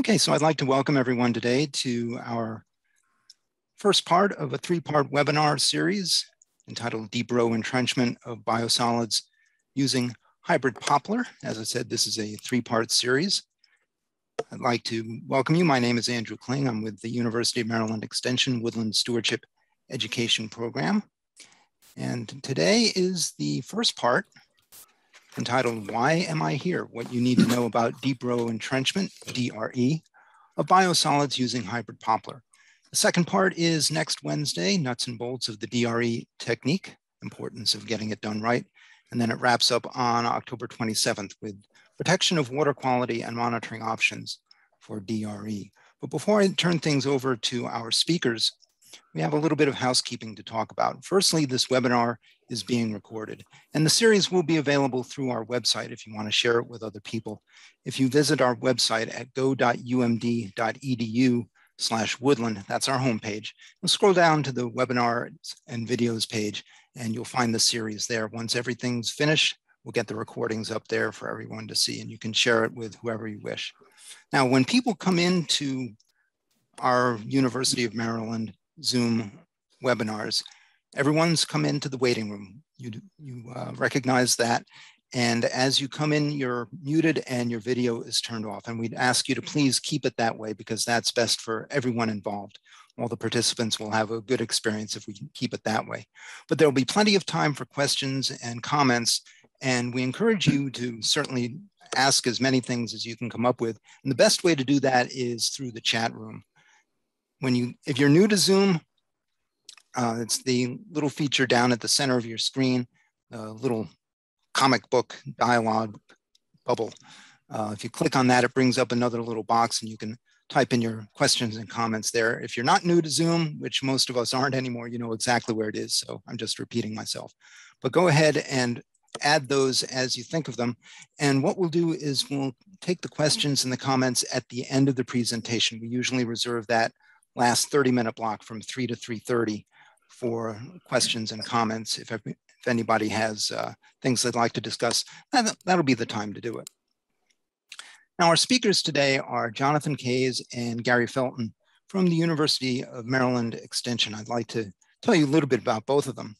Okay, so I'd like to welcome everyone today to our first part of a three-part webinar series entitled Deep Row Entrenchment of Biosolids using Hybrid Poplar. As I said, this is a three-part series. I'd like to welcome you. My name is Andrew Kling. I'm with the University of Maryland Extension Woodland Stewardship Education Program. And today is the first part entitled Why Am I Here? What You Need to Know About Deep Row Entrenchment, DRE, of Biosolids Using Hybrid Poplar. The second part is next Wednesday, Nuts and Bolts of the DRE Technique, Importance of Getting It Done Right. And then it wraps up on October 27th with Protection of Water Quality and Monitoring Options for DRE. But before I turn things over to our speakers, we have a little bit of housekeeping to talk about. Firstly, this webinar is being recorded and the series will be available through our website if you want to share it with other people. If you visit our website at go.umd.edu slash woodland, that's our homepage, and scroll down to the webinars and videos page and you'll find the series there. Once everything's finished, we'll get the recordings up there for everyone to see and you can share it with whoever you wish. Now, when people come into our University of Maryland Zoom webinars, everyone's come into the waiting room. You, you uh, recognize that. And as you come in, you're muted and your video is turned off. And we'd ask you to please keep it that way because that's best for everyone involved. All the participants will have a good experience if we keep it that way. But there'll be plenty of time for questions and comments. And we encourage you to certainly ask as many things as you can come up with. And the best way to do that is through the chat room when you, if you're new to Zoom, uh, it's the little feature down at the center of your screen, a little comic book dialogue bubble. Uh, if you click on that, it brings up another little box and you can type in your questions and comments there. If you're not new to Zoom, which most of us aren't anymore, you know exactly where it is. So I'm just repeating myself. But go ahead and add those as you think of them. And what we'll do is we'll take the questions and the comments at the end of the presentation. We usually reserve that last 30 minute block from 3 to 3.30 for questions and comments. If, if anybody has uh, things they'd like to discuss, that, that'll be the time to do it. Now our speakers today are Jonathan Kays and Gary Felton from the University of Maryland Extension. I'd like to tell you a little bit about both of them.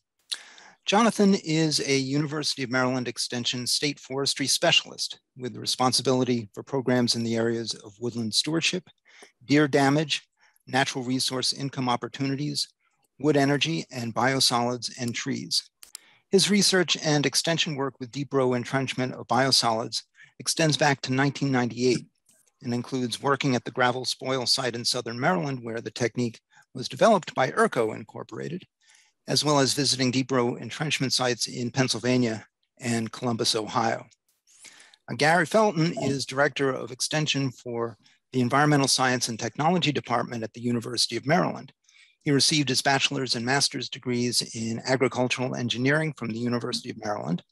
Jonathan is a University of Maryland Extension state forestry specialist with responsibility for programs in the areas of woodland stewardship, deer damage, natural resource income opportunities, wood energy, and biosolids and trees. His research and extension work with deep row entrenchment of biosolids extends back to 1998 and includes working at the gravel spoil site in Southern Maryland, where the technique was developed by ERCO Incorporated, as well as visiting deep row entrenchment sites in Pennsylvania and Columbus, Ohio. Uh, Gary Felton is Director of Extension for the Environmental Science and Technology Department at the University of Maryland. He received his bachelor's and master's degrees in agricultural engineering from the mm. University of Maryland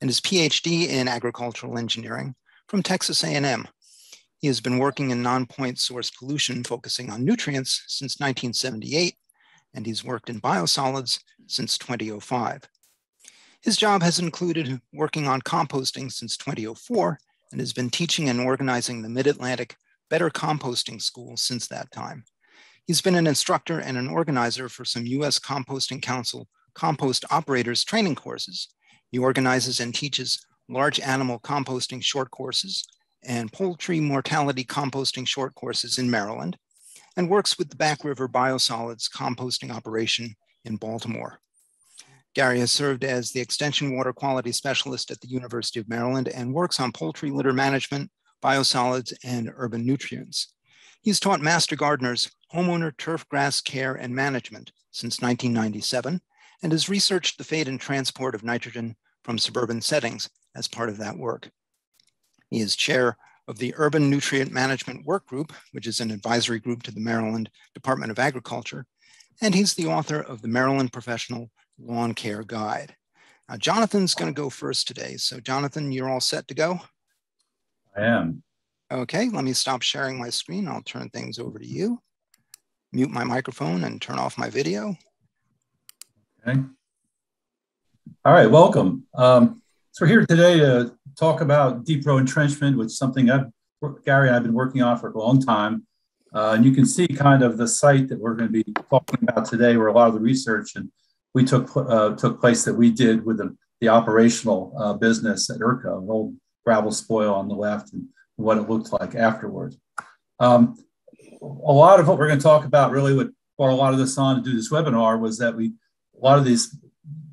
and his PhD in agricultural engineering from Texas A&M. He has been working in non-point source pollution focusing on nutrients since 1978, and he's worked in biosolids since 2005. His job has included working on composting since 2004 and has been teaching and organizing the Mid-Atlantic Better Composting School since that time. He's been an instructor and an organizer for some US Composting Council compost operators training courses. He organizes and teaches large animal composting short courses and poultry mortality composting short courses in Maryland and works with the Back River Biosolids composting operation in Baltimore. Gary has served as the Extension Water Quality Specialist at the University of Maryland and works on poultry litter management, biosolids, and urban nutrients. He's taught master gardeners homeowner turf grass care and management since 1997 and has researched the fate and transport of nitrogen from suburban settings as part of that work. He is chair of the Urban Nutrient Management Work Group, which is an advisory group to the Maryland Department of Agriculture, and he's the author of the Maryland Professional Lawn Care Guide. Now, Jonathan's going to go first today. So, Jonathan, you're all set to go? I am. Okay, let me stop sharing my screen. I'll turn things over to you. Mute my microphone and turn off my video. Okay. All right, welcome. Um, so we're here today to talk about deep row entrenchment, which is something I've Gary and I've been working on for a long time. Uh, and you can see kind of the site that we're going to be talking about today, where a lot of the research and we took uh, took place that we did with the, the operational uh, business at ERCO, an old gravel spoil on the left, and what it looked like afterwards. Um, a lot of what we're going to talk about, really, what brought a lot of this on to do this webinar was that we a lot of these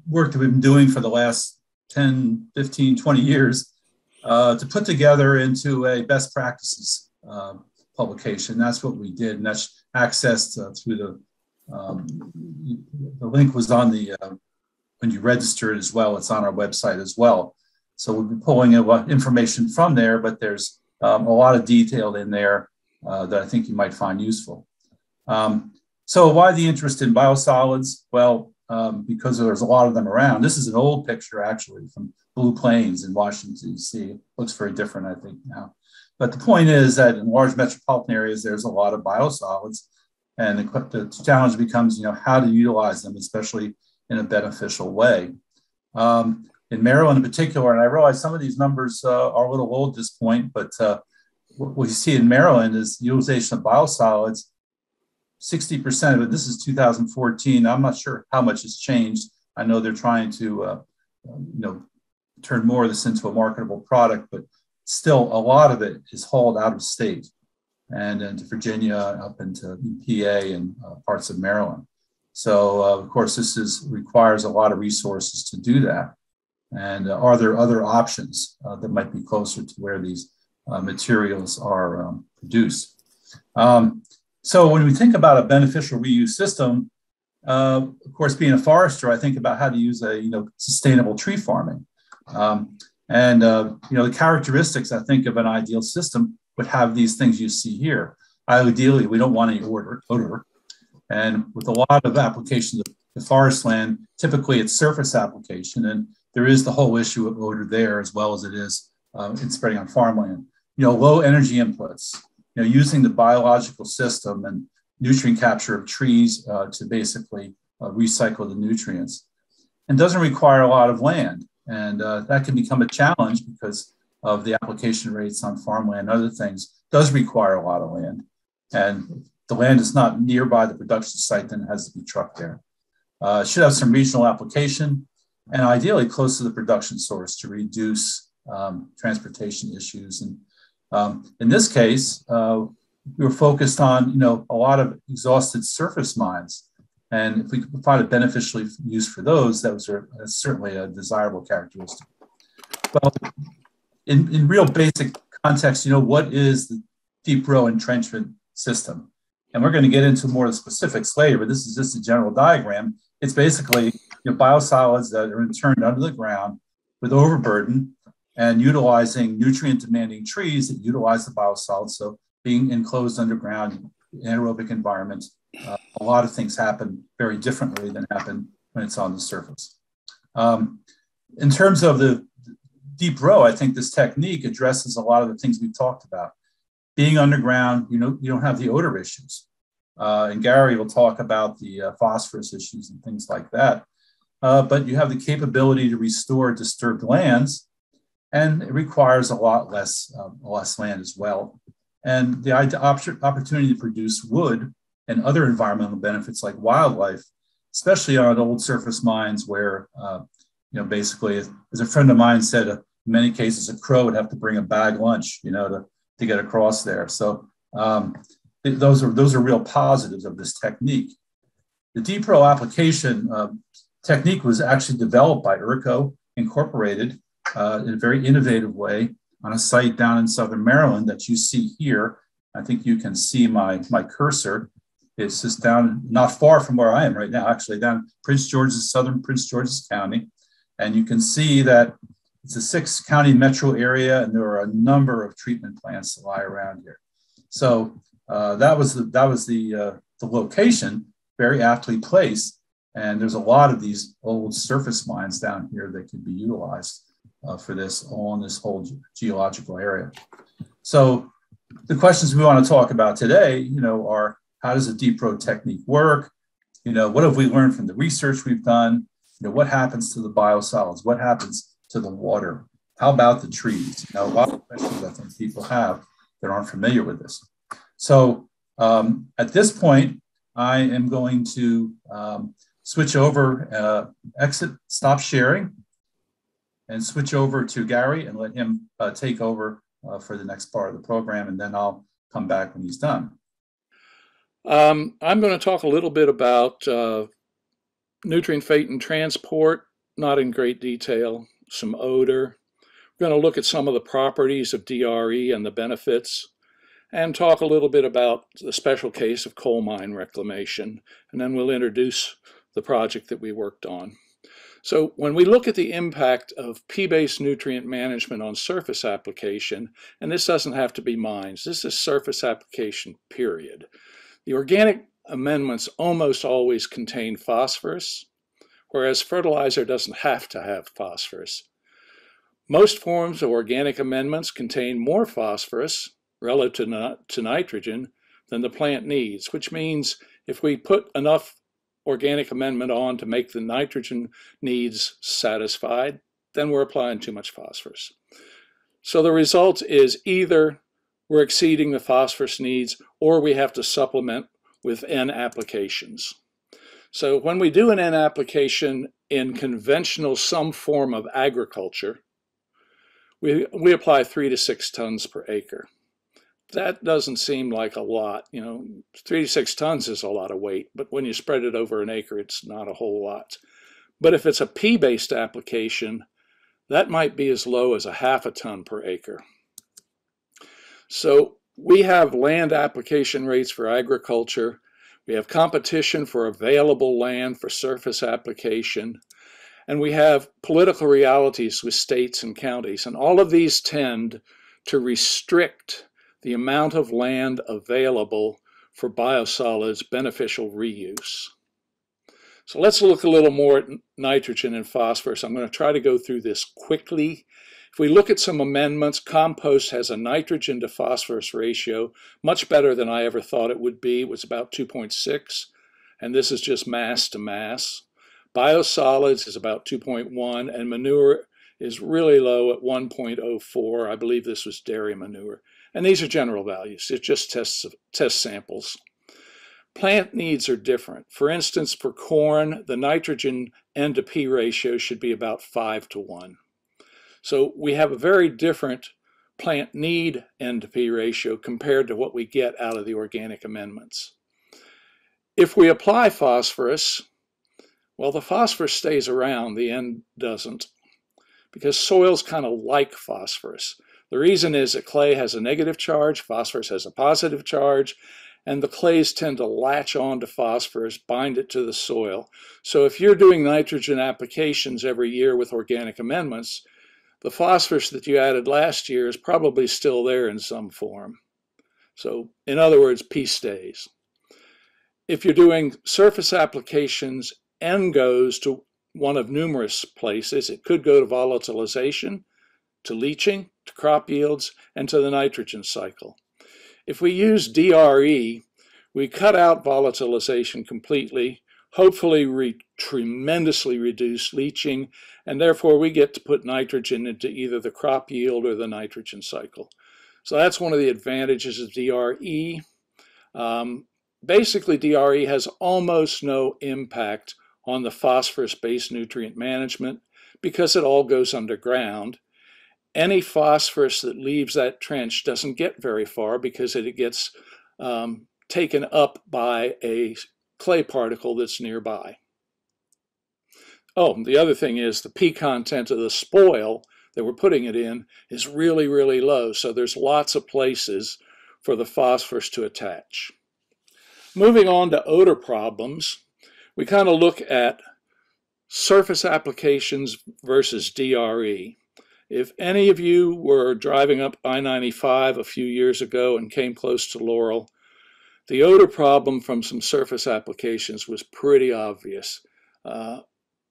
work that we've been doing for the last 10, 15, 20 years uh, to put together into a best practices uh, publication. That's what we did, and that's accessed uh, through the um, the link was on the uh, when you registered as well. It's on our website as well. So we'll be pulling information from there, but there's um, a lot of detail in there uh, that I think you might find useful. Um, so why the interest in biosolids? Well, um, because there's a lot of them around. This is an old picture actually from Blue Plains in Washington, D.C. It looks very different, I think, now. But the point is that in large metropolitan areas, there's a lot of biosolids. And the, the challenge becomes, you know, how to utilize them, especially in a beneficial way. Um, in Maryland in particular, and I realize some of these numbers uh, are a little old at this point, but uh, what we see in Maryland is utilization of biosolids 60% of it, this is 2014. I'm not sure how much has changed. I know they're trying to, uh, you know, turn more of this into a marketable product, but still a lot of it is hauled out of state and into Virginia, up into PA and uh, parts of Maryland. So uh, of course, this is requires a lot of resources to do that. And uh, are there other options uh, that might be closer to where these uh, materials are um, produced? Um, so when we think about a beneficial reuse system, uh, of course, being a forester, I think about how to use a you know sustainable tree farming, um, and uh, you know the characteristics I think of an ideal system would have these things you see here. Ideally, we don't want any odor, odor, and with a lot of applications of the forest land, typically it's surface application, and there is the whole issue of odor there as well as it is uh, in spreading on farmland. You know, low energy inputs you know, using the biological system and nutrient capture of trees uh, to basically uh, recycle the nutrients. And doesn't require a lot of land. And uh, that can become a challenge because of the application rates on farmland and other things does require a lot of land. And the land is not nearby the production site, then it has to be trucked there. Uh, should have some regional application and ideally close to the production source to reduce um, transportation issues and um, in this case, uh, we were focused on you know a lot of exhausted surface mines, and if we could find a beneficially used for those, that was a, certainly a desirable characteristic. Well, in, in real basic context, you know what is the deep row entrenchment system? And we're going to get into more of the specifics later, but this is just a general diagram. It's basically you know, biosolids that are interned under the ground with overburden and utilizing nutrient demanding trees that utilize the biosolids. So being enclosed underground anaerobic environment, uh, a lot of things happen very differently than happen when it's on the surface. Um, in terms of the deep row, I think this technique addresses a lot of the things we've talked about. Being underground, you know, you don't have the odor issues. Uh, and Gary will talk about the uh, phosphorus issues and things like that. Uh, but you have the capability to restore disturbed lands and it requires a lot less um, less land as well. And the opportunity to produce wood and other environmental benefits like wildlife, especially on old surface mines where, uh, you know, basically, as a friend of mine said, uh, in many cases, a crow would have to bring a bag lunch, you know, to, to get across there. So um, those are those are real positives of this technique. The deep row application uh, technique was actually developed by ERCO Incorporated uh, in a very innovative way on a site down in Southern Maryland that you see here. I think you can see my, my cursor. It's just down not far from where I am right now, actually down Prince George's, Southern Prince George's County. And you can see that it's a six county metro area and there are a number of treatment plants that lie around here. So uh, that was the, that was the, uh, the location, very aptly placed. And there's a lot of these old surface mines down here that could be utilized uh, for this on this whole ge geological area. So the questions we want to talk about today, you know, are how does a deep row technique work? You know, what have we learned from the research we've done? You know, what happens to the biosolids? What happens to the water? How about the trees? You a lot of questions I think people have. that aren't familiar with this. So um, at this point, I am going to um, switch over, uh, exit, stop sharing, and switch over to Gary and let him uh, take over uh, for the next part of the program, and then I'll come back when he's done. Um, I'm going to talk a little bit about uh, nutrient fate and transport, not in great detail, some odor. We're going to look at some of the properties of DRE and the benefits, and talk a little bit about the special case of coal mine reclamation, and then we'll introduce the project that we worked on. So when we look at the impact of P-based nutrient management on surface application, and this doesn't have to be mines, this is surface application, period. The organic amendments almost always contain phosphorus, whereas fertilizer doesn't have to have phosphorus. Most forms of organic amendments contain more phosphorus relative to nitrogen than the plant needs, which means if we put enough organic amendment on to make the nitrogen needs satisfied, then we're applying too much phosphorus. So the result is either we're exceeding the phosphorus needs or we have to supplement with N applications. So when we do an N application in conventional some form of agriculture, we, we apply three to six tons per acre that doesn't seem like a lot. You know, three to six tons is a lot of weight, but when you spread it over an acre, it's not a whole lot. But if it's a P-based application, that might be as low as a half a ton per acre. So we have land application rates for agriculture. We have competition for available land for surface application. And we have political realities with states and counties. And all of these tend to restrict the amount of land available for biosolids beneficial reuse. So let's look a little more at nitrogen and phosphorus. I'm going to try to go through this quickly. If we look at some amendments, compost has a nitrogen to phosphorus ratio much better than I ever thought it would be. It was about 2.6, and this is just mass to mass. Biosolids is about 2.1, and manure is really low at 1.04. I believe this was dairy manure. And these are general values. It's just tests, of test samples. Plant needs are different. For instance, for corn, the nitrogen N to P ratio should be about 5 to 1. So we have a very different plant need N to P ratio compared to what we get out of the organic amendments. If we apply phosphorus, well, the phosphorus stays around, the N doesn't, because soils kind of like phosphorus. The reason is that clay has a negative charge, phosphorus has a positive charge, and the clays tend to latch on to phosphorus, bind it to the soil. So if you're doing nitrogen applications every year with organic amendments, the phosphorus that you added last year is probably still there in some form. So in other words, P stays. If you're doing surface applications, N goes to one of numerous places. It could go to volatilization, to leaching, to crop yields, and to the nitrogen cycle. If we use DRE, we cut out volatilization completely, hopefully re tremendously reduce leaching, and therefore we get to put nitrogen into either the crop yield or the nitrogen cycle. So that's one of the advantages of DRE. Um, basically, DRE has almost no impact on the phosphorus-based nutrient management because it all goes underground any phosphorus that leaves that trench doesn't get very far because it gets um, taken up by a clay particle that's nearby. Oh, the other thing is the P content of the spoil that we're putting it in is really, really low. So there's lots of places for the phosphorus to attach. Moving on to odor problems, we kind of look at surface applications versus DRE. If any of you were driving up I-95 a few years ago and came close to Laurel, the odor problem from some surface applications was pretty obvious. Uh,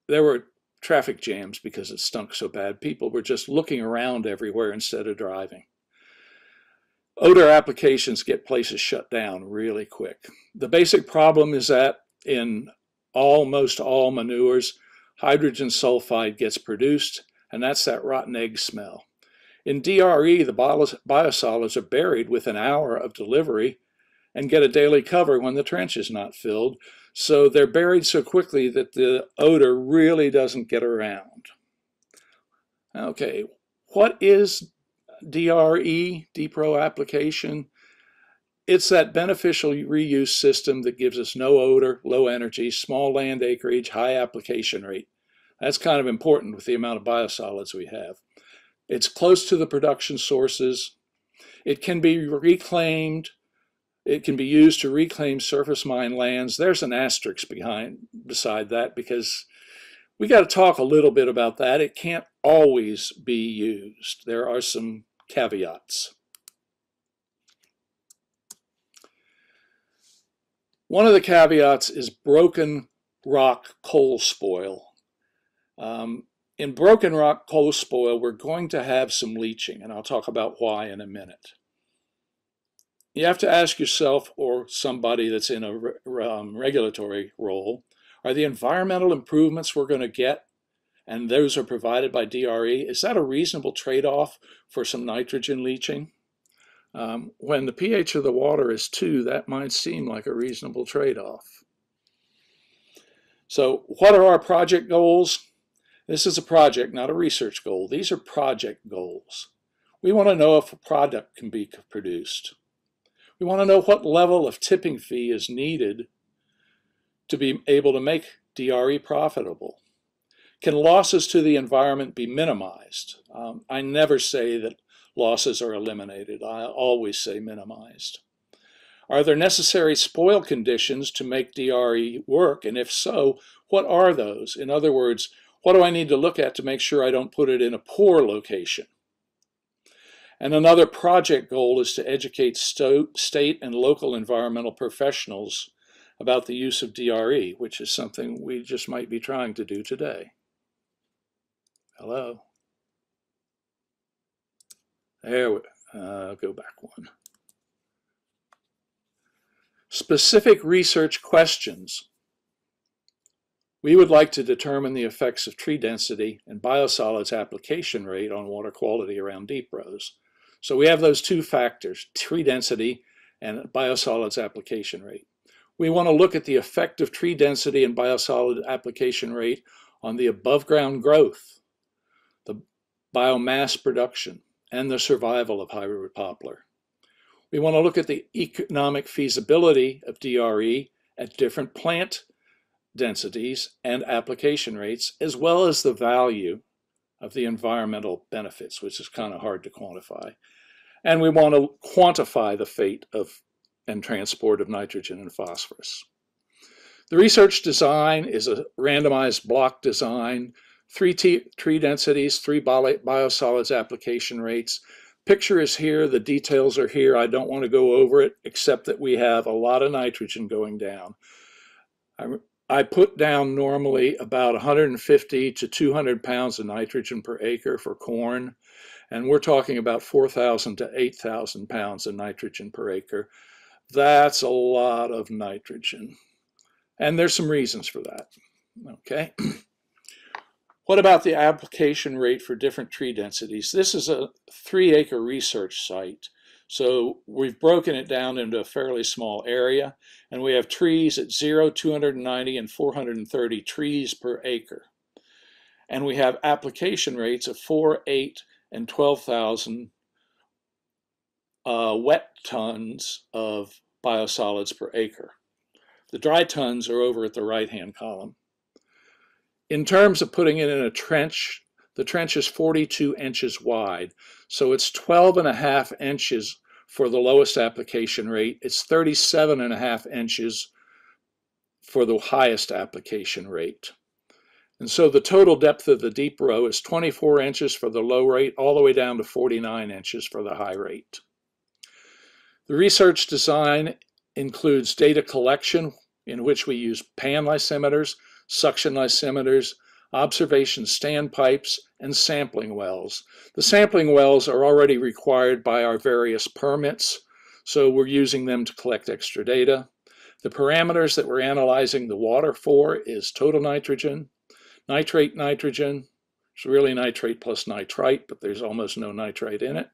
there were traffic jams because it stunk so bad. People were just looking around everywhere instead of driving. Odor applications get places shut down really quick. The basic problem is that in almost all manures, hydrogen sulfide gets produced and that's that rotten egg smell. In DRE, the biosolids are buried within an hour of delivery and get a daily cover when the trench is not filled. So they're buried so quickly that the odor really doesn't get around. Okay, what is DRE, deep row application? It's that beneficial reuse system that gives us no odor, low energy, small land acreage, high application rate. That's kind of important with the amount of biosolids we have. It's close to the production sources. It can be reclaimed. It can be used to reclaim surface mine lands. There's an asterisk behind beside that because we got to talk a little bit about that. It can't always be used. There are some caveats. One of the caveats is broken rock coal spoil. Um, in broken rock coal spoil, we're going to have some leaching, and I'll talk about why in a minute. You have to ask yourself or somebody that's in a um, regulatory role, are the environmental improvements we're going to get and those are provided by DRE, is that a reasonable trade-off for some nitrogen leaching? Um, when the pH of the water is 2, that might seem like a reasonable trade-off. So what are our project goals? This is a project, not a research goal. These are project goals. We want to know if a product can be produced. We want to know what level of tipping fee is needed to be able to make DRE profitable. Can losses to the environment be minimized? Um, I never say that losses are eliminated. I always say minimized. Are there necessary spoil conditions to make DRE work? And if so, what are those? In other words, what do I need to look at to make sure I don't put it in a poor location? And another project goal is to educate state and local environmental professionals about the use of DRE, which is something we just might be trying to do today. Hello? There, we, uh, go back one. Specific research questions we would like to determine the effects of tree density and biosolids application rate on water quality around deep rows. So we have those two factors, tree density and biosolids application rate. We want to look at the effect of tree density and biosolid application rate on the above ground growth, the biomass production, and the survival of hybrid poplar. We want to look at the economic feasibility of DRE at different plant densities and application rates, as well as the value of the environmental benefits, which is kind of hard to quantify. And we want to quantify the fate of and transport of nitrogen and phosphorus. The research design is a randomized block design, three tree densities, three biosolids application rates. Picture is here, the details are here. I don't want to go over it, except that we have a lot of nitrogen going down. I put down normally about 150 to 200 pounds of nitrogen per acre for corn, and we're talking about 4,000 to 8,000 pounds of nitrogen per acre. That's a lot of nitrogen. And there's some reasons for that. Okay. what about the application rate for different tree densities? This is a three acre research site. So we've broken it down into a fairly small area, and we have trees at 0, 290, and 430 trees per acre. And we have application rates of 4, 8, and 12,000 uh, wet tons of biosolids per acre. The dry tons are over at the right-hand column. In terms of putting it in a trench, the trench is 42 inches wide, so it's 12 and a half inches for the lowest application rate. It's 37 and a half inches for the highest application rate. And so the total depth of the deep row is 24 inches for the low rate, all the way down to 49 inches for the high rate. The research design includes data collection, in which we use pan lysimeters, suction lysimeters, observation standpipes, and sampling wells. The sampling wells are already required by our various permits, so we're using them to collect extra data. The parameters that we're analyzing the water for is total nitrogen, nitrate nitrogen, It's really nitrate plus nitrite, but there's almost no nitrite in it.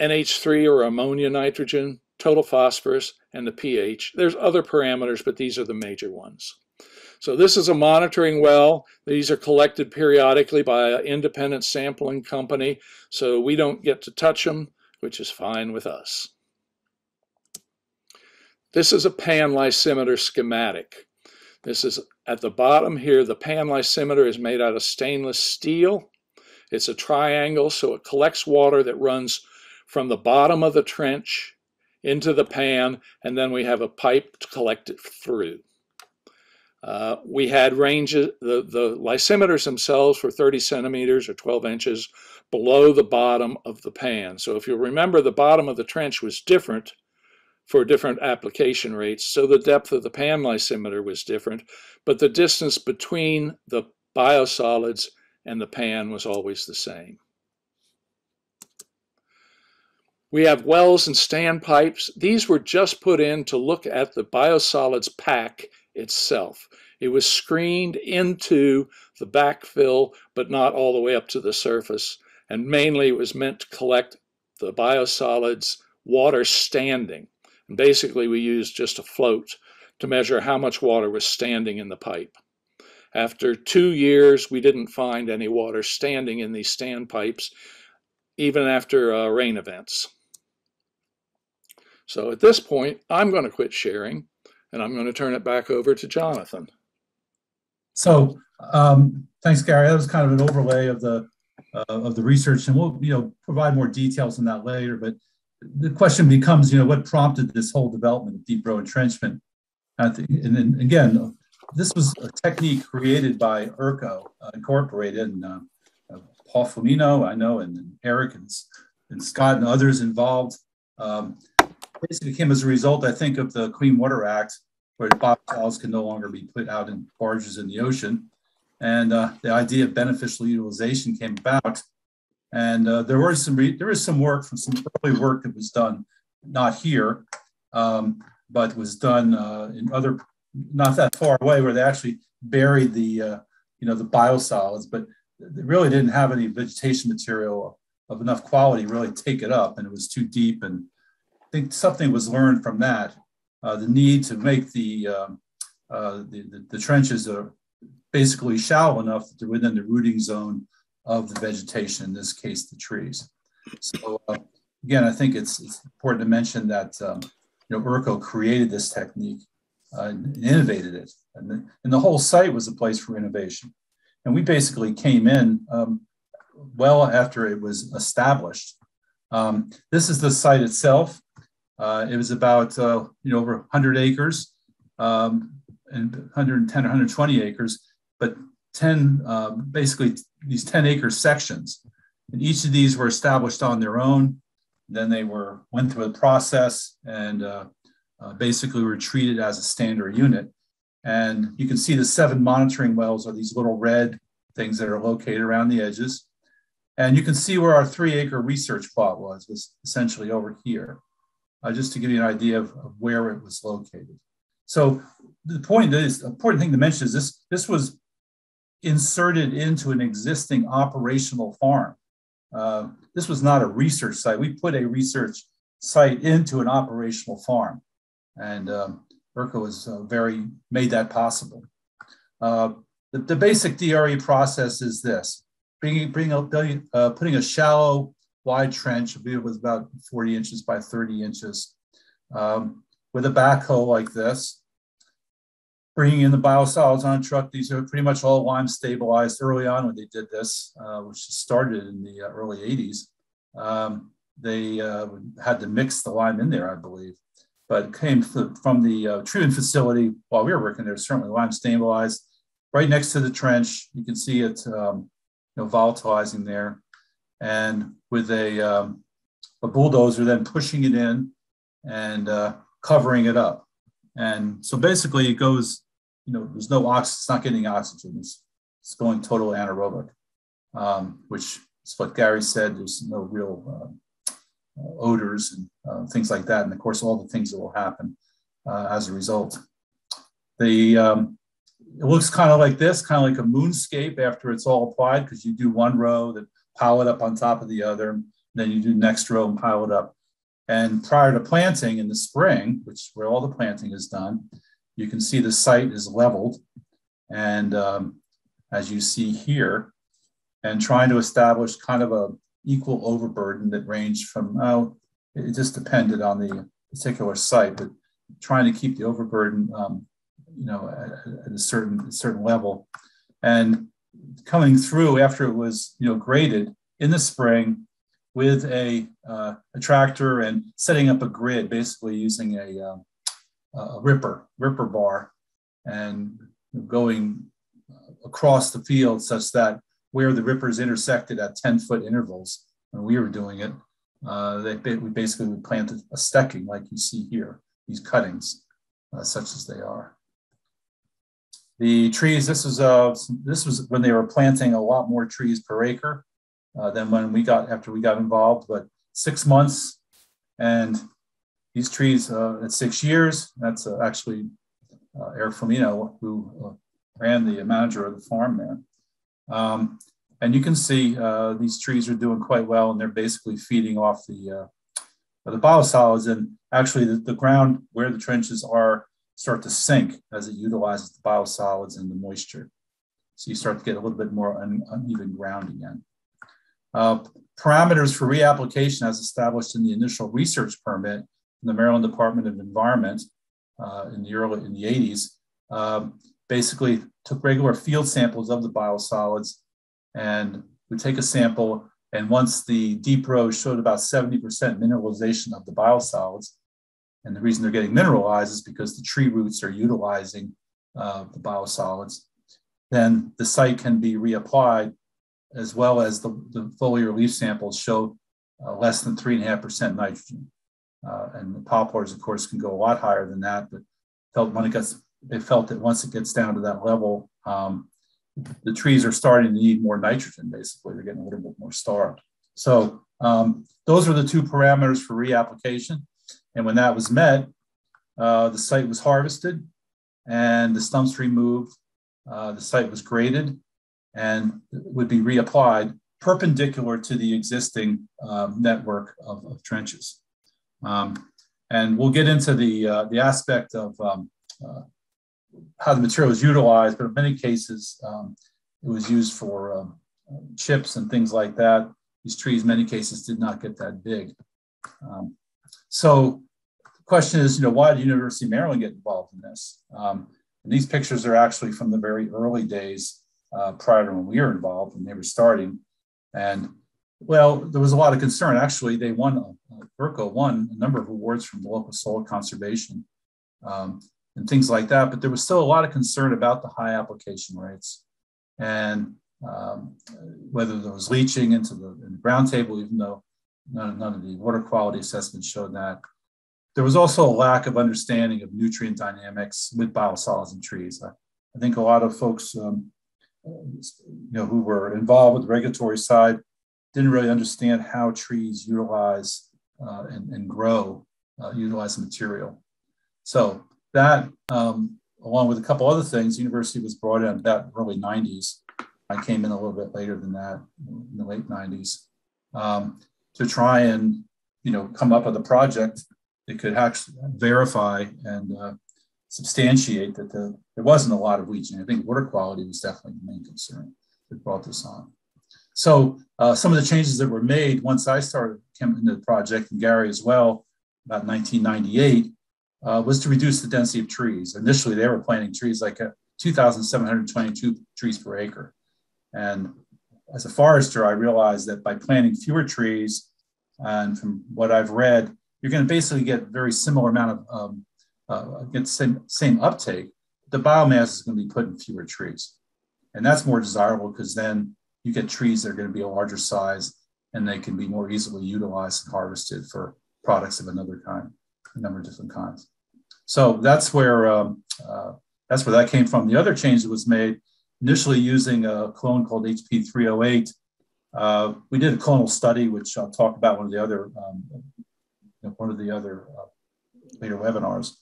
NH3 or ammonia nitrogen, total phosphorus, and the pH. There's other parameters, but these are the major ones. So this is a monitoring well. These are collected periodically by an independent sampling company, so we don't get to touch them, which is fine with us. This is a pan lysimeter schematic. This is at the bottom here, the pan lysimeter is made out of stainless steel. It's a triangle, so it collects water that runs from the bottom of the trench into the pan, and then we have a pipe to collect it through. Uh, we had ranges, the, the lysimeters themselves were 30 centimeters or 12 inches below the bottom of the pan. So if you remember, the bottom of the trench was different for different application rates. So the depth of the pan lysimeter was different, but the distance between the biosolids and the pan was always the same. We have wells and standpipes. These were just put in to look at the biosolids pack itself. It was screened into the backfill, but not all the way up to the surface. And mainly it was meant to collect the biosolids water standing. And basically we used just a float to measure how much water was standing in the pipe. After two years, we didn't find any water standing in these standpipes, even after uh, rain events. So at this point, I'm going to quit sharing and I'm going to turn it back over to Jonathan. So um, thanks, Gary. That was kind of an overlay of the uh, of the research, and we'll you know provide more details on that later. But the question becomes, you know, what prompted this whole development of deep row entrenchment? and again, this was a technique created by ERCO uh, Incorporated, and uh, Paul Fumino, I know, and, and Eric and, and, Scott and others involved. Um, basically came as a result, I think, of the Clean Water Act, where biosolids can no longer be put out in barges in the ocean. And uh, the idea of beneficial utilization came about. And uh, there was some there is some work from some early work that was done, not here, um, but was done uh, in other not that far away, where they actually buried the uh, you know the biosolids, but they really didn't have any vegetation material of enough quality really take it up, and it was too deep and think something was learned from that. Uh, the need to make the, um, uh, the, the, the, trenches are basically shallow enough that they're within the rooting zone of the vegetation, in this case, the trees. So uh, again, I think it's, it's, important to mention that um, you know, ERCO created this technique uh, and innovated it. And the, and the whole site was a place for innovation. And we basically came in um, well after it was established. Um, this is the site itself. Uh, it was about uh, you know over 100 acres um, and 110 or 120 acres, but 10 uh, basically these 10 acre sections, and each of these were established on their own. Then they were went through a process and uh, uh, basically were treated as a standard unit. And you can see the seven monitoring wells are these little red things that are located around the edges. And you can see where our three acre research plot was, was essentially over here uh, just to give you an idea of, of, where it was located. So the point is, the important thing to mention is this, this was inserted into an existing operational farm. Uh, this was not a research site. We put a research site into an operational farm. And um, ERCO has uh, very made that possible. Uh, the, the, basic DRE process is this, bringing, bringing a, uh, putting a shallow wide trench. It was about 40 inches by 30 inches um, with a backhoe like this. Bringing in the biosolids on a truck. These are pretty much all lime stabilized early on when they did this, uh, which started in the uh, early 80s. Um, they uh, had to mix the lime in there, I believe. But came from the uh, treatment facility while we were working there, certainly lime stabilized. Right next to the trench, you can see it um, you know, volatilizing there and with a, um, a bulldozer then pushing it in and uh, covering it up. And so basically it goes, you know, there's no oxygen, it's not getting oxygen, it's, it's going totally anaerobic, um, which is what Gary said, there's no real uh, odors and uh, things like that. And of course, all the things that will happen uh, as a result. The, um, it looks kind of like this, kind of like a moonscape after it's all applied, because you do one row, then pile it up on top of the other, then you do next row and pile it up. And prior to planting in the spring, which is where all the planting is done, you can see the site is leveled. And um, as you see here, and trying to establish kind of a equal overburden that ranged from, oh, it just depended on the particular site, but trying to keep the overburden, um, you know, at, at, a certain certain level, and coming through after it was, you know, graded in the spring with a, uh, a tractor and setting up a grid, basically using a, uh, a ripper ripper bar, and going across the field such that where the rippers intersected at 10 foot intervals when we were doing it, uh, they, we basically planted a steckling like you see here, these cuttings, uh, such as they are. The trees, this was, uh, this was when they were planting a lot more trees per acre uh, than when we got, after we got involved, but six months and these trees uh, at six years, that's uh, actually uh, Eric Flamino who uh, ran the manager of the farm there. Um, and you can see uh, these trees are doing quite well and they're basically feeding off the, uh, the biosolids and actually the, the, ground where the trenches are start to sink as it utilizes the biosolids and the moisture. So you start to get a little bit more un, uneven ground again. Uh, parameters for reapplication as established in the initial research permit in the Maryland Department of Environment uh, in the early in the 80s um, basically took regular field samples of the biosolids and we take a sample. And once the deep rows showed about 70% mineralization of the biosolids, and the reason they're getting mineralized is because the tree roots are utilizing uh, the biosolids, then the site can be reapplied as well as the, the foliar leaf samples show uh, less than 3.5% nitrogen. Uh, and the poplars, of course, can go a lot higher than that, but felt when it gets, they felt that once it gets down to that level, um, the trees are starting to need more nitrogen, basically. They're getting a little bit more starved. So um, those are the two parameters for reapplication. And when that was met, uh, the site was harvested and the stumps removed. Uh, the site was graded and would be reapplied perpendicular to the existing uh, network of, of trenches. Um, and we'll get into the, uh, the aspect of um, uh, how the material is utilized, but in many cases, um, it was used for um, chips and things like that. These trees, in many cases, did not get that big. Um, so question is, you know, why did University of Maryland get involved in this? Um, and these pictures are actually from the very early days uh, prior to when we were involved when they were starting. And well, there was a lot of concern. Actually, they won, uh, won a number of awards from the local soil conservation. Um, and things like that. But there was still a lot of concern about the high application rates and um, whether there was leaching into the, in the ground table, even though none, none, of the water quality assessments showed that. There was also a lack of understanding of nutrient dynamics with biosolids in trees. I, I think a lot of folks, um, you know, who were involved with the regulatory side didn't really understand how trees utilize uh, and, and, grow, uh, utilize the material. So that, um, along with a couple other things, university was brought in that early 90s. I came in a little bit later than that, in the late 90s, um, to try and you know come up with a project that could actually verify and uh, substantiate that the, there wasn't a lot of leaching. I think water quality was definitely the main concern that brought this on. So uh, some of the changes that were made once I started came into the project, and Gary as well, about 1998, uh, was to reduce the density of trees. Initially, they were planting trees like uh, 2,722 trees per acre. And as a forester, I realized that by planting fewer trees, and from what I've read, you're going to basically get very similar amount of um, uh, get same same uptake. The biomass is going to be put in fewer trees, and that's more desirable because then you get trees that are going to be a larger size and they can be more easily utilized and harvested for products of another kind a number of different kinds. So that's where um, uh, that's where that came from. The other change that was made initially using a clone called HP 308. Uh, we did a clonal study, which I'll talk about one of the other um, one of the other uh, later webinars.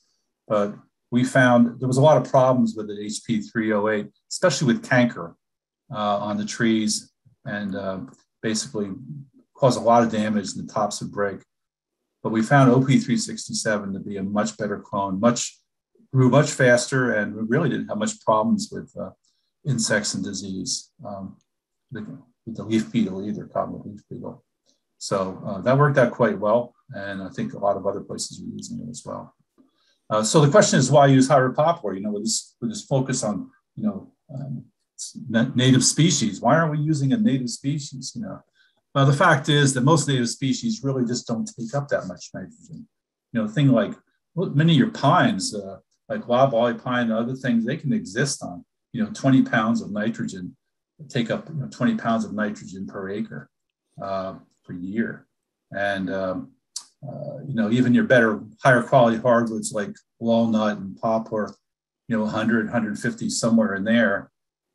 But we found there was a lot of problems with the HP 308, especially with canker uh, on the trees and uh, basically caused a lot of damage and the tops would break. But we found OP367 to be a much better clone, much grew much faster, and we really didn't have much problems with uh, insects and disease um, with the leaf beetle either, common leaf beetle. So uh, that worked out quite well, and I think a lot of other places are using it as well. Uh, so the question is, why use hybrid poplar? You know, with this with this focus on you know um, native species, why aren't we using a native species? You know, well, the fact is that most native species really just don't take up that much nitrogen. You know, thing like many of your pines, uh, like loblolly pine and other things, they can exist on you know 20 pounds of nitrogen, take up you know, 20 pounds of nitrogen per acre uh, per year, and um, uh, you know, even your better, higher quality hardwoods like walnut and poplar, you know, 100, 150, somewhere in there.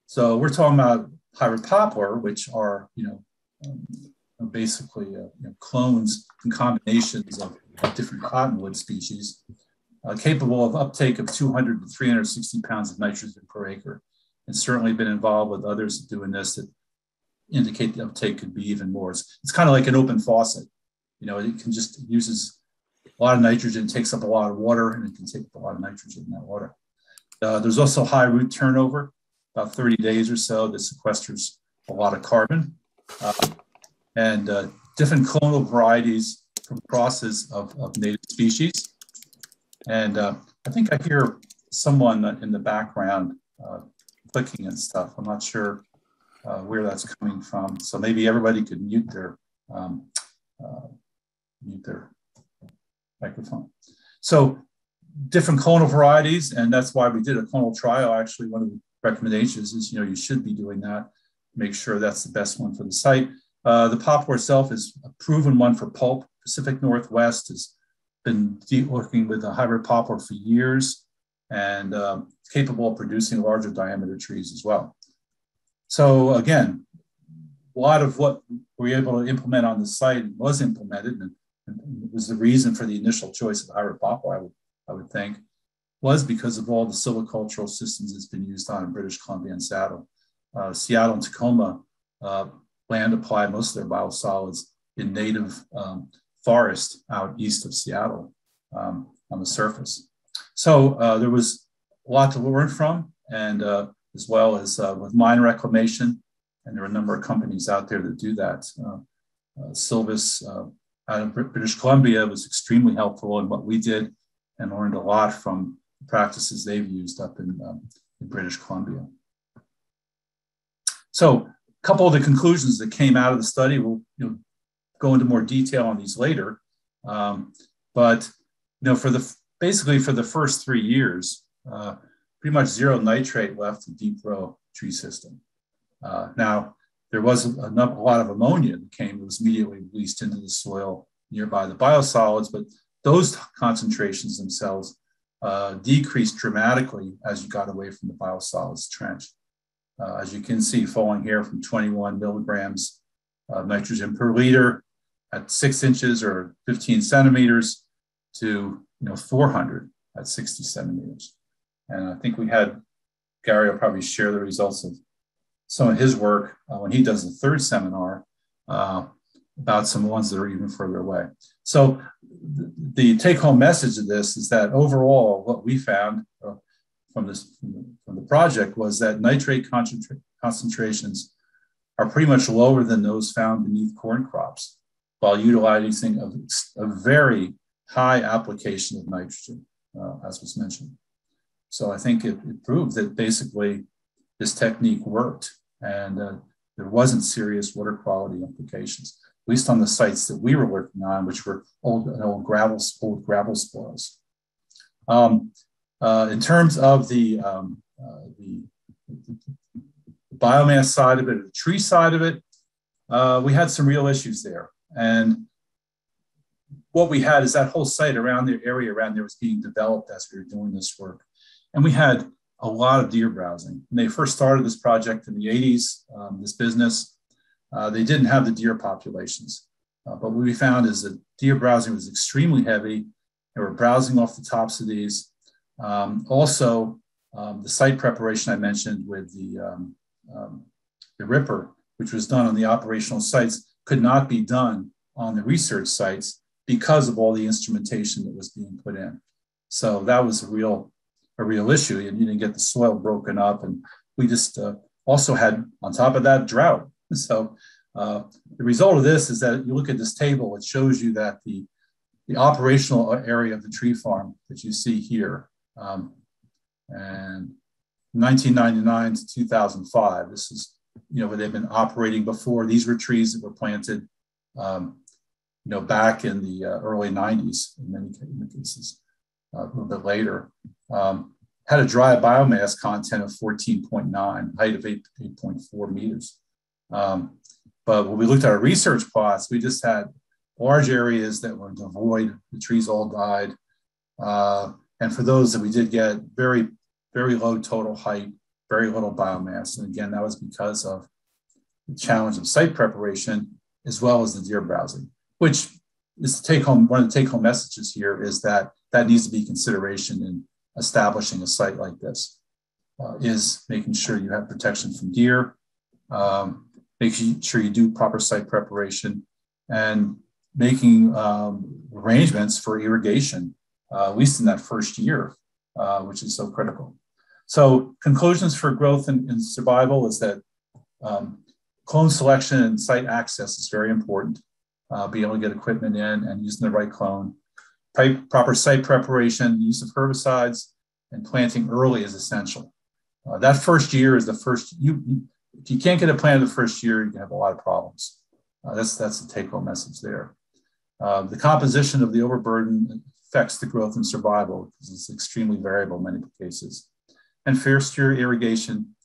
So we're talking about hybrid poplar, which are, you know, um, basically uh, you know, clones and combinations of, of different cottonwood species, uh, capable of uptake of 200 to 360 pounds of nitrogen per acre. And certainly been involved with others doing this that indicate the uptake could be even more. It's, it's kind of like an open faucet. You know, it can just uses a lot of nitrogen, takes up a lot of water, and it can take up a lot of nitrogen in that water. Uh, there's also high root turnover, about 30 days or so, that sequesters a lot of carbon. Uh, and uh, different clonal varieties from crosses of, of native species. And uh, I think I hear someone in the background uh, clicking and stuff. I'm not sure uh, where that's coming from. So maybe everybody could mute their um, mute their microphone. So different clonal varieties, and that's why we did a clonal trial. Actually, one of the recommendations is, you know, you should be doing that. Make sure that's the best one for the site. Uh, the poplar itself is a proven one for pulp. Pacific Northwest has been working with a hybrid poplar for years and um, capable of producing larger diameter trees as well. So again, a lot of what we were able to implement on the site was implemented and was the reason for the initial choice of hybrid poplar, I would, I would think, was because of all the silvicultural systems that's been used on in British Columbia and Seattle. Uh, Seattle and Tacoma uh, land apply most of their biosolids in native um, forest out east of Seattle um, on the surface. So uh, there was a lot to learn from, and uh, as well as uh, with mine reclamation, and there are a number of companies out there that do that. Uh, Silvis out of British Columbia was extremely helpful in what we did and learned a lot from the practices they've used up in, um, in British Columbia. So a couple of the conclusions that came out of the study, we'll you know, go into more detail on these later. Um, but you know, for the basically for the first three years, uh, pretty much zero nitrate left in deep row tree system. Uh, now, there was a, lot of ammonia that came that was immediately released into the soil nearby the biosolids, but those concentrations themselves uh, decreased dramatically as you got away from the biosolids trench. Uh, as you can see, falling here from 21 milligrams of nitrogen per liter at six inches or 15 centimeters to you know 400 at 60 centimeters. And I think we had Gary will probably share the results of some of his work uh, when he does the third seminar uh, about some ones that are even further away. So the take home message of this is that overall, what we found uh, from this from the project was that nitrate concentra- concentrations are pretty much lower than those found beneath corn crops, while utilizing a, a very high application of nitrogen, uh, as was mentioned. So I think it, it proved that basically this technique worked and uh, there wasn't serious water quality implications, at least on the sites that we were working on, which were old, old gravel, old gravel spoils. Um, uh, in terms of the, um, uh, the, the, biomass side of it, the tree side of it, uh, we had some real issues there. And what we had is that whole site around the area around there was being developed as we were doing this work. And we had a lot of deer browsing. When they first started this project in the 80s, um, this business, uh, they didn't have the deer populations. Uh, but what we found is that deer browsing was extremely heavy. They were browsing off the tops of these. Um, also, um, the site preparation I mentioned with the, um, um, the ripper, which was done on the operational sites, could not be done on the research sites because of all the instrumentation that was being put in. So that was a real, a real issue. You didn't get the soil broken up. And we just uh, also had, on top of that, drought. So uh, the result of this is that you look at this table, it shows you that the, the operational area of the tree farm that you see here, um, and 1999 to 2005, this is, you know, where they've been operating before. These were trees that were planted, um, you know, back in the uh, early 90s in many cases, uh, a little bit later. Um, had a dry biomass content of 14.9, height of 8, 8.4 meters. Um, but when we looked at our research plots, we just had large areas that were devoid, the trees all died. Uh, and for those that we did get, very, very low total height, very little biomass. And again, that was because of the challenge of site preparation as well as the deer browsing, which is the take home, one of the take home messages here is that that needs to be consideration in establishing a site like this, uh, is making sure you have protection from deer, um, making sure you do proper site preparation, and making um, arrangements for irrigation, uh, at least in that first year, uh, which is so critical. So conclusions for growth and, and survival is that um, clone selection and site access is very important. Uh, being able to get equipment in and using the right clone. Proper site preparation, use of herbicides, and planting early is essential. Uh, that first year is the first, you, if you can't get a plant the first year, you can have a lot of problems. Uh, that's, that's the take home message there. Uh, the composition of the overburden affects the growth and survival because it's extremely variable in many cases. And first year irrigation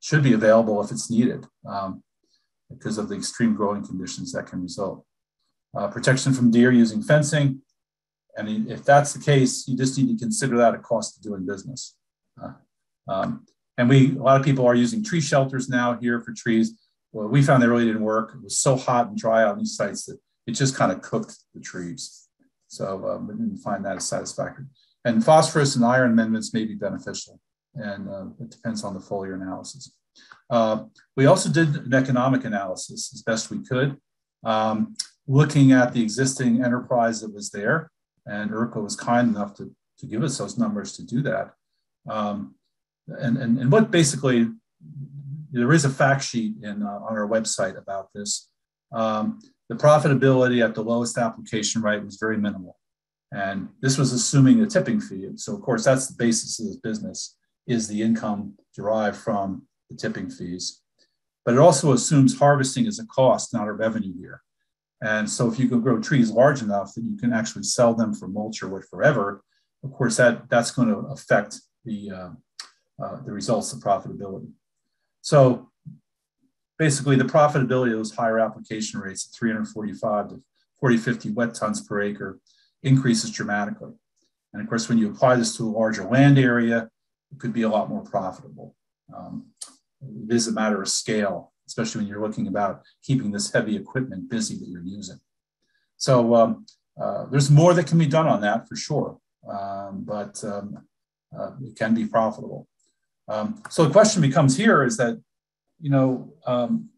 should be available if it's needed um, because of the extreme growing conditions that can result. Uh, protection from deer using fencing. And if that's the case, you just need to consider that a cost of doing business. Uh, um, and we, a lot of people are using tree shelters now here for trees. Well, we found they really didn't work. It was so hot and dry on these sites that it just kind of cooked the trees. So um, we didn't find that as satisfactory. And phosphorus and iron amendments may be beneficial, and uh, it depends on the foliar analysis. Uh, we also did an economic analysis as best we could, um, looking at the existing enterprise that was there, and ERCO was kind enough to, to give us those numbers to do that. Um, and, and, and what basically, there is a fact sheet in, uh, on our website about this. Um, the profitability at the lowest application rate was very minimal. And this was assuming a tipping fee. So of course, that's the basis of this business is the income derived from the tipping fees. But it also assumes harvesting is a cost, not a revenue here. And so if you can grow trees large enough that you can actually sell them for mulch or forever, of course, that, that's going to affect the, uh, uh, the results of profitability. So basically the profitability of those higher application rates, 345 to 40, 50 wet tons per acre, increases dramatically. And of course, when you apply this to a larger land area, it could be a lot more profitable. Um, it is a matter of scale, especially when you're looking about keeping this heavy equipment busy that you're using. So um, uh, there's more that can be done on that for sure, um, but um, uh, it can be profitable. Um, so the question becomes here is that, you know, um,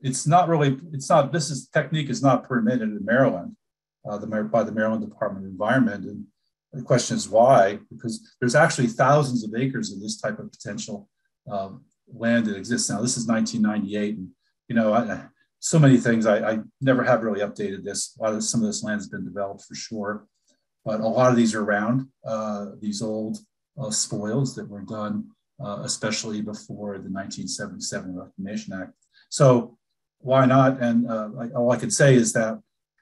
it's not really, it's not, this is technique is not permitted in Maryland uh, the, by the Maryland Department of Environment. And the question is why? Because there's actually thousands of acres of this type of potential um, land that exists now. This is 1998, and you know, I, so many things. I, I, never have really updated this. A lot of some of this land has been developed for sure, but a lot of these are around uh, these old uh, spoils that were done, uh, especially before the 1977 Reclamation Act. So why not? And uh, all I can say is that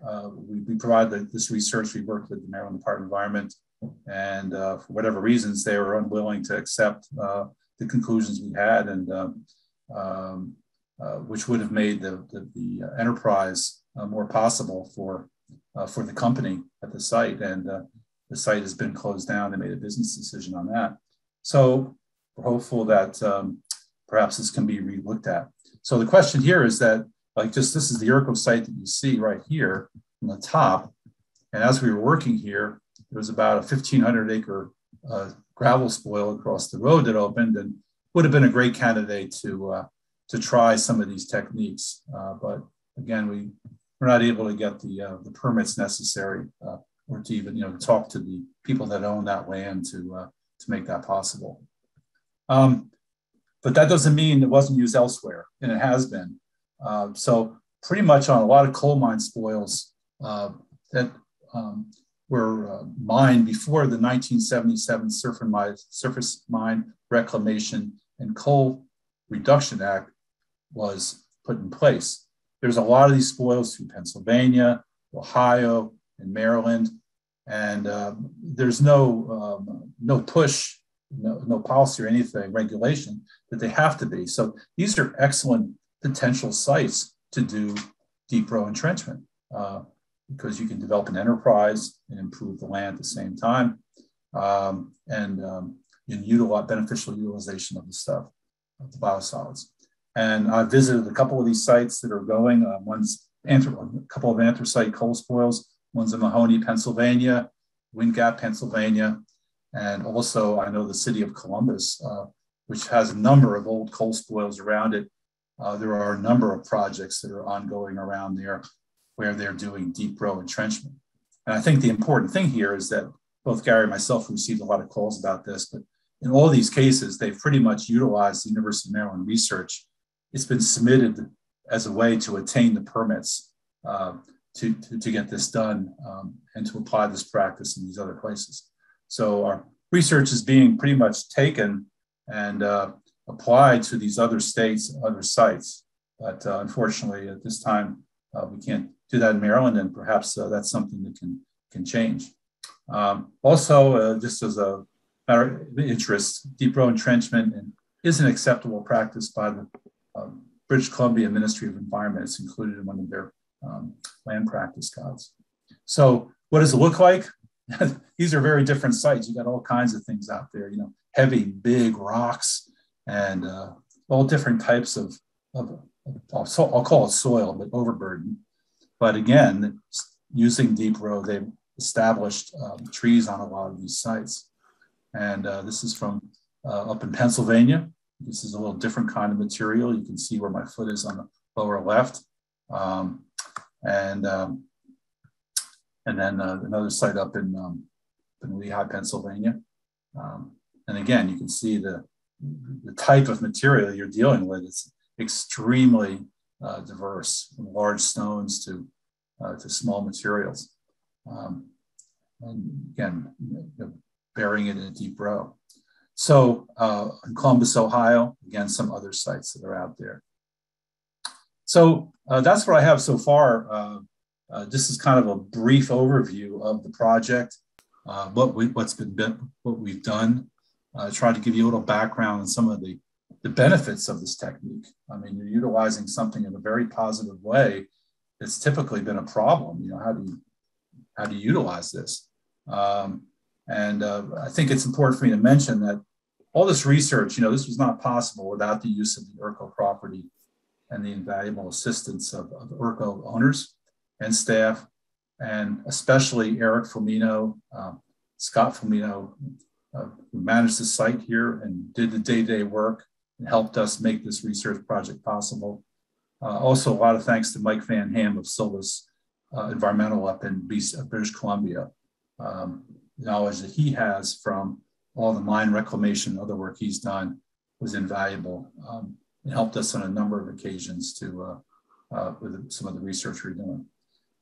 uh, we, we provide the, this research. We worked with the Maryland Department of Environment, and uh, for whatever reasons, they were unwilling to accept uh, the conclusions we had, and um, um uh, which would have made the, the, the enterprise uh, more possible for uh, for the company at the site. And the site has been closed down. They made a business decision on that. So we're hopeful that um, perhaps this can be relooked at. So the question here is that like just this is the ERCO site that you see right here on the top. And as we were working here, there was about a 1,500 acre uh, gravel spoil across the road that opened and would have been a great candidate to, uh, to try some of these techniques. Uh, but again, we, we're not able to get the, uh, the permits necessary uh, or to even, you know, talk to the people that own that land to, uh, to make that possible. Um, but that doesn't mean it wasn't used elsewhere, and it has been. so pretty much on a lot of coal mine spoils that um, were uh, mined before the 1977 surface mine, Reclamation and Coal Reduction Act was put in place. There's a lot of these spoils through Pennsylvania, Ohio, and Maryland, and uh, there's no um, no push, no, no policy or anything, regulation that they have to be. So these are excellent potential sites to do deep row entrenchment. Uh, because you can develop an enterprise and improve the land at the same time um, and, um, and utilize beneficial utilization of the stuff, of the biosolids. And I visited a couple of these sites that are going. Uh, one's anthrop- a couple of anthracite coal spoils. One's in Mahanoy, Pennsylvania, Wind Gap, Pennsylvania, and also I know the city of Columbus, uh, which has a number of old coal spoils around it. Uh, there are a number of projects that are ongoing around there where they're doing deep row entrenchment. And I think the important thing here is that both Gary and myself received a lot of calls about this, but in all these cases, they've pretty much utilized the University of Maryland research. It's been submitted as a way to attain the permits uh, to, to, to, get this done um, and to apply this practice in these other places. So our research is being pretty much taken and uh, applied to these other states, other sites. But uh, unfortunately, at this time, uh, we can't do that in Maryland, and perhaps uh, that's something that can can change. Um, also, uh, just as a matter of interest, deep row entrenchment is an acceptable practice by the um, British Columbia Ministry of Environment. It's included in one of their um, land practice guides. So, what does it look like? These are very different sites. You got all kinds of things out there. You know, heavy, big rocks, and uh, all different types of, of I'll, I'll call it soil, but overburden. But again, using deep row, they've established um, trees on a lot of these sites. And uh, this is from uh, up in Pennsylvania. This is a little different kind of material. You can see where my foot is on the lower left. Um, and um, and then uh, another site up in, um, in Lehigh, Pennsylvania. Um, and again, you can see the, the type of material you're dealing with. It's extremely uh, diverse, from large stones to, uh, to small materials. Um, and again, you know, burying it in a deep row. So uh, in Columbus, Ohio, again, some other sites that are out there. So uh, that's what I have so far. Uh, uh, this is kind of a brief overview of the project, what we, what's been, what we've done. I tried to give you a little background on some of the the benefits of this technique. I mean, you're utilizing something in a very positive way. It's typically been a problem. You know, how do you how do you utilize this? Um, and uh, I think it's important for me to mention that all this research, you know, this was not possible without the use of the ERCO property and the invaluable assistance of, of ERCO owners and staff, and especially Eric Fomino, uh, Scott Fomino, uh, who managed the site here and did the day-to-day work helped us make this research project possible. Uh, also, a lot of thanks to Mike Van Ham of Silvis uh, Environmental up in uh, British Columbia. Um, knowledge that he has from all the mine reclamation other work he's done was invaluable. Um, it helped us on a number of occasions to uh, uh with some of the research we're doing.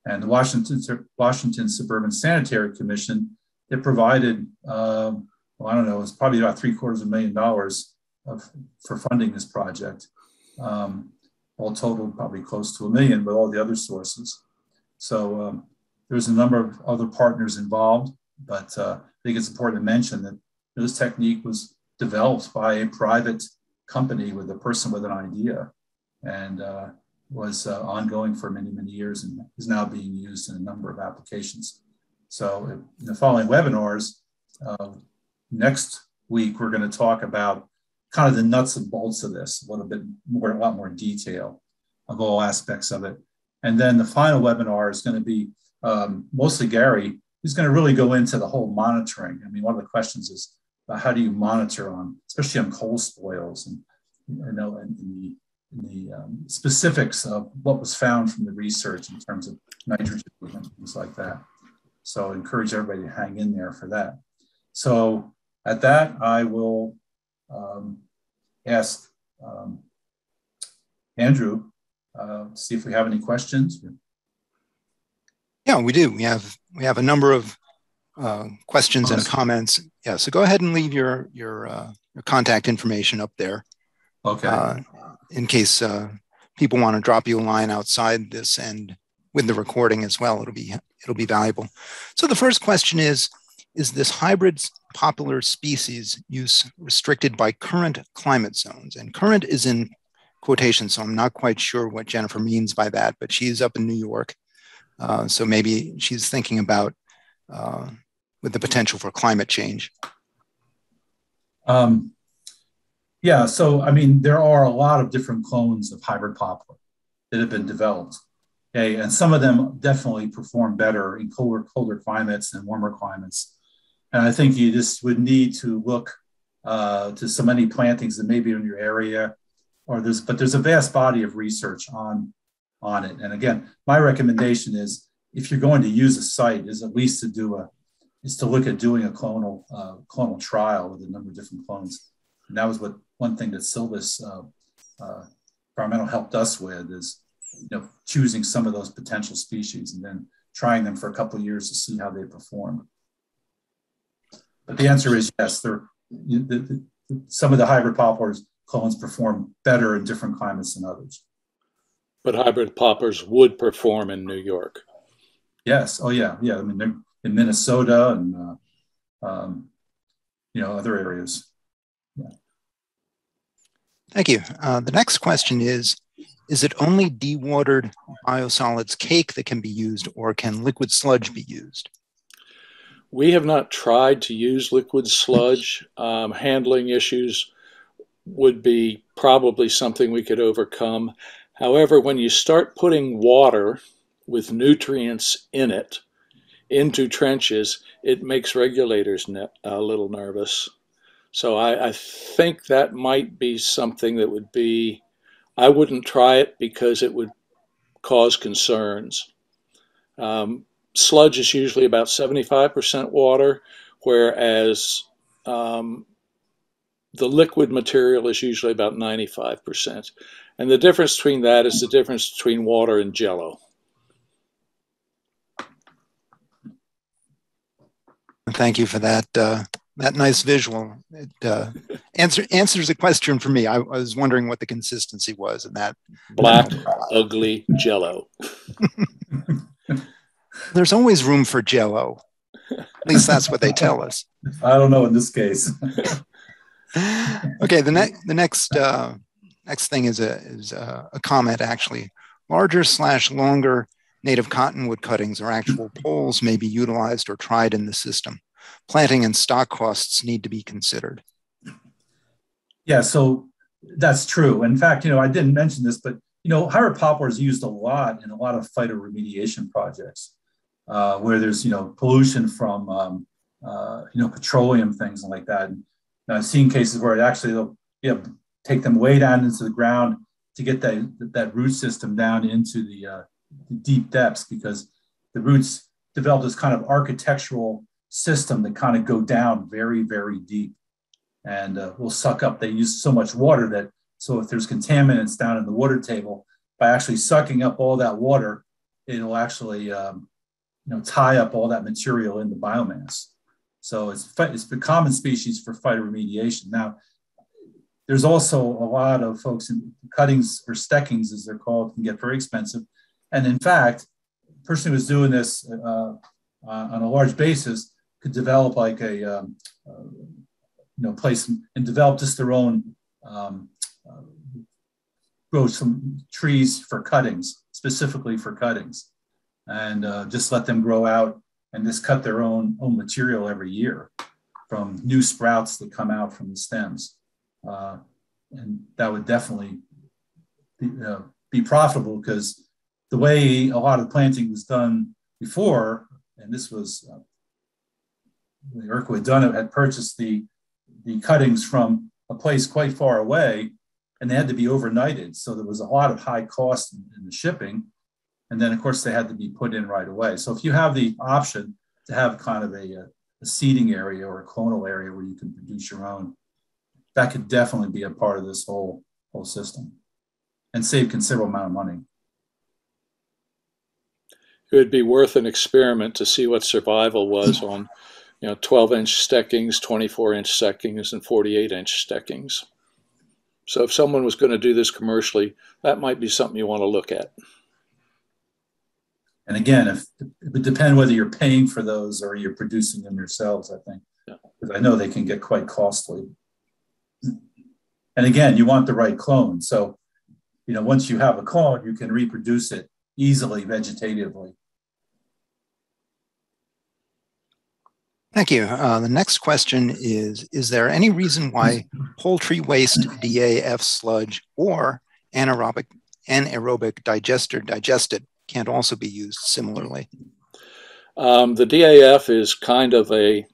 And the Washington, Washington Suburban Sanitary Commission, it provided, um, well, I don't know, it's probably about three quarters of a million dollars of, for funding this project. Um, all totaled probably close to a million with all the other sources. So um, there's a number of other partners involved, but uh, I think it's important to mention that this technique was developed by a private company with a person with an idea and uh, was uh, ongoing for many, many years and is now being used in a number of applications. So in the following webinars, uh, next week, we're going to talk about kind of the nuts and bolts of this, a little bit more, a lot more detail of all aspects of it. And then the final webinar is going to be um, mostly Gary who's going to really go into the whole monitoring. I mean, one of the questions is how do you monitor on, especially on coal spoils and you know, and, and the, the um, specifics of what was found from the research in terms of nitrogen and things like that. So I encourage everybody to hang in there for that. So at that, I will um, ask um, Andrew uh, to see if we have any questions. Yeah, we do. We have we have a number of uh, questions and comments. Yeah, so go ahead and leave your your, uh, your contact information up there. Okay. Uh, in case uh, people want to drop you a line outside this and with the recording as well, it'll be it'll be valuable. So the first question is: Is this hybrid poplar species use restricted by current climate zones? And current is in quotation, so I'm not quite sure what Jennifer means by that, but she's up in New York. Uh, so maybe she's thinking about uh, with the potential for climate change. Um, yeah, so I mean, there are a lot of different clones of hybrid poplar that have been developed. Okay, and some of them definitely perform better in colder, colder climates and warmer climates. And I think you just would need to look uh, to so many plantings that may be in your area or there's but there's a vast body of research on on it. And again, my recommendation is if you're going to use a site, is at least to do a is to look at doing a clonal uh, clonal trial with a number of different clones. And that was what one thing that Silvis uh, uh, Environmental helped us with is you know choosing some of those potential species and then trying them for a couple of years to see how they perform. But the answer is yes. They're, the, the, some of the hybrid poplars clones perform better in different climates than others. But hybrid poplars would perform in New York. Yes. Oh, yeah. Yeah. I mean, they're in Minnesota and, uh, um, you know, other areas. Yeah. Thank you. Uh, the next question is Is it only dewatered biosolids cake that can be used, or can liquid sludge be used? We have not tried to use liquid sludge. Um, handling issues would be probably something we could overcome. However, when you start putting water with nutrients in it into trenches, it makes regulators a little nervous. So I, I, think that might be something that would be, I wouldn't try it because it would cause concerns. Um, sludge is usually about 75% water, whereas um, the liquid material is usually about 95%. And the difference between that is the difference between water and jello. Thank you for that uh, that nice visual. It uh, answer, answers a question for me. I, I, was wondering what the consistency was in that. Black, ugly jello. There's always room for jello. At least that's what they tell us. I don't know in this case. okay, the next the next uh, next thing is a is a, a comment actually. Larger slash longer native cottonwood cuttings or actual poles may be utilized or tried in the system. Planting and stock costs need to be considered. Yeah, so that's true. In fact, you know, I didn't mention this, but you know, hybrid poplar is used a lot in a lot of phytoremediation projects uh, where there's you know pollution from um, uh, you know petroleum things like that. And I've seen cases where it actually they'll you know, take them way down into the ground to get that, that root system down into the, uh, the deep depths because the roots develop this kind of architectural system that kind of go down very, very deep and uh, will suck up. They use so much water that, so if there's contaminants down in the water table, by actually sucking up all that water, it'll actually um, you know, tie up all that material in the biomass. So it's, it's a common species for phytoremediation. Now, there's also a lot of folks in cuttings or stecklings, as they're called, can get very expensive. And in fact, the person who was doing this uh, uh, on a large basis could develop like a um, uh, you know place and develop just their own um, uh, grow some trees for cuttings, specifically for cuttings, and uh, just let them grow out and just cut their own own material every year from new sprouts that come out from the stems, uh, and that would definitely be, uh, be profitable because the way a lot of planting was done before, and this was uh, ERCO had done it, had purchased the, the cuttings from a place quite far away and they had to be overnighted. So there was a lot of high cost in, in the shipping. And then, of course, they had to be put in right away. So if you have the option to have kind of a, uh, a seeding area or a clonal area where you can produce your own, that could definitely be a part of this whole whole system and save considerable amount of money. It would be worth an experiment to see what survival was on, you know, 12 inch stecklings, 24 inch stecklings, and 48 inch stecklings. So if someone was going to do this commercially, that might be something you want to look at. And again, if it would depend whether you're paying for those or you're producing them yourselves, I think. Because I know they can get quite costly. And again, you want the right clone. So, you know, once you have a clone, you can reproduce it easily vegetatively. Thank you. Uh, the next question is Is there any reason why poultry waste DAF sludge or anaerobic, anaerobic digester digested can't also be used similarly? Um, the DAF is kind of a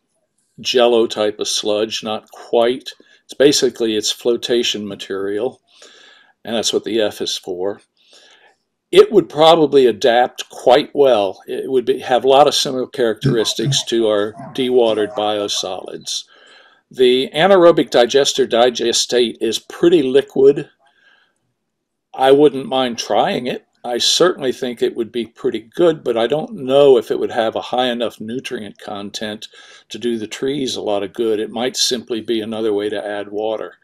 jello type of sludge, not quite. It's basically it's flotation material, and that's what the F is for. It would probably adapt quite well. It would be, have a lot of similar characteristics to our dewatered biosolids. The anaerobic digester digestate is pretty liquid. I wouldn't mind trying it. I certainly think it would be pretty good, but I don't know if it would have a high enough nutrient content to do the trees a lot of good. It might simply be another way to add water.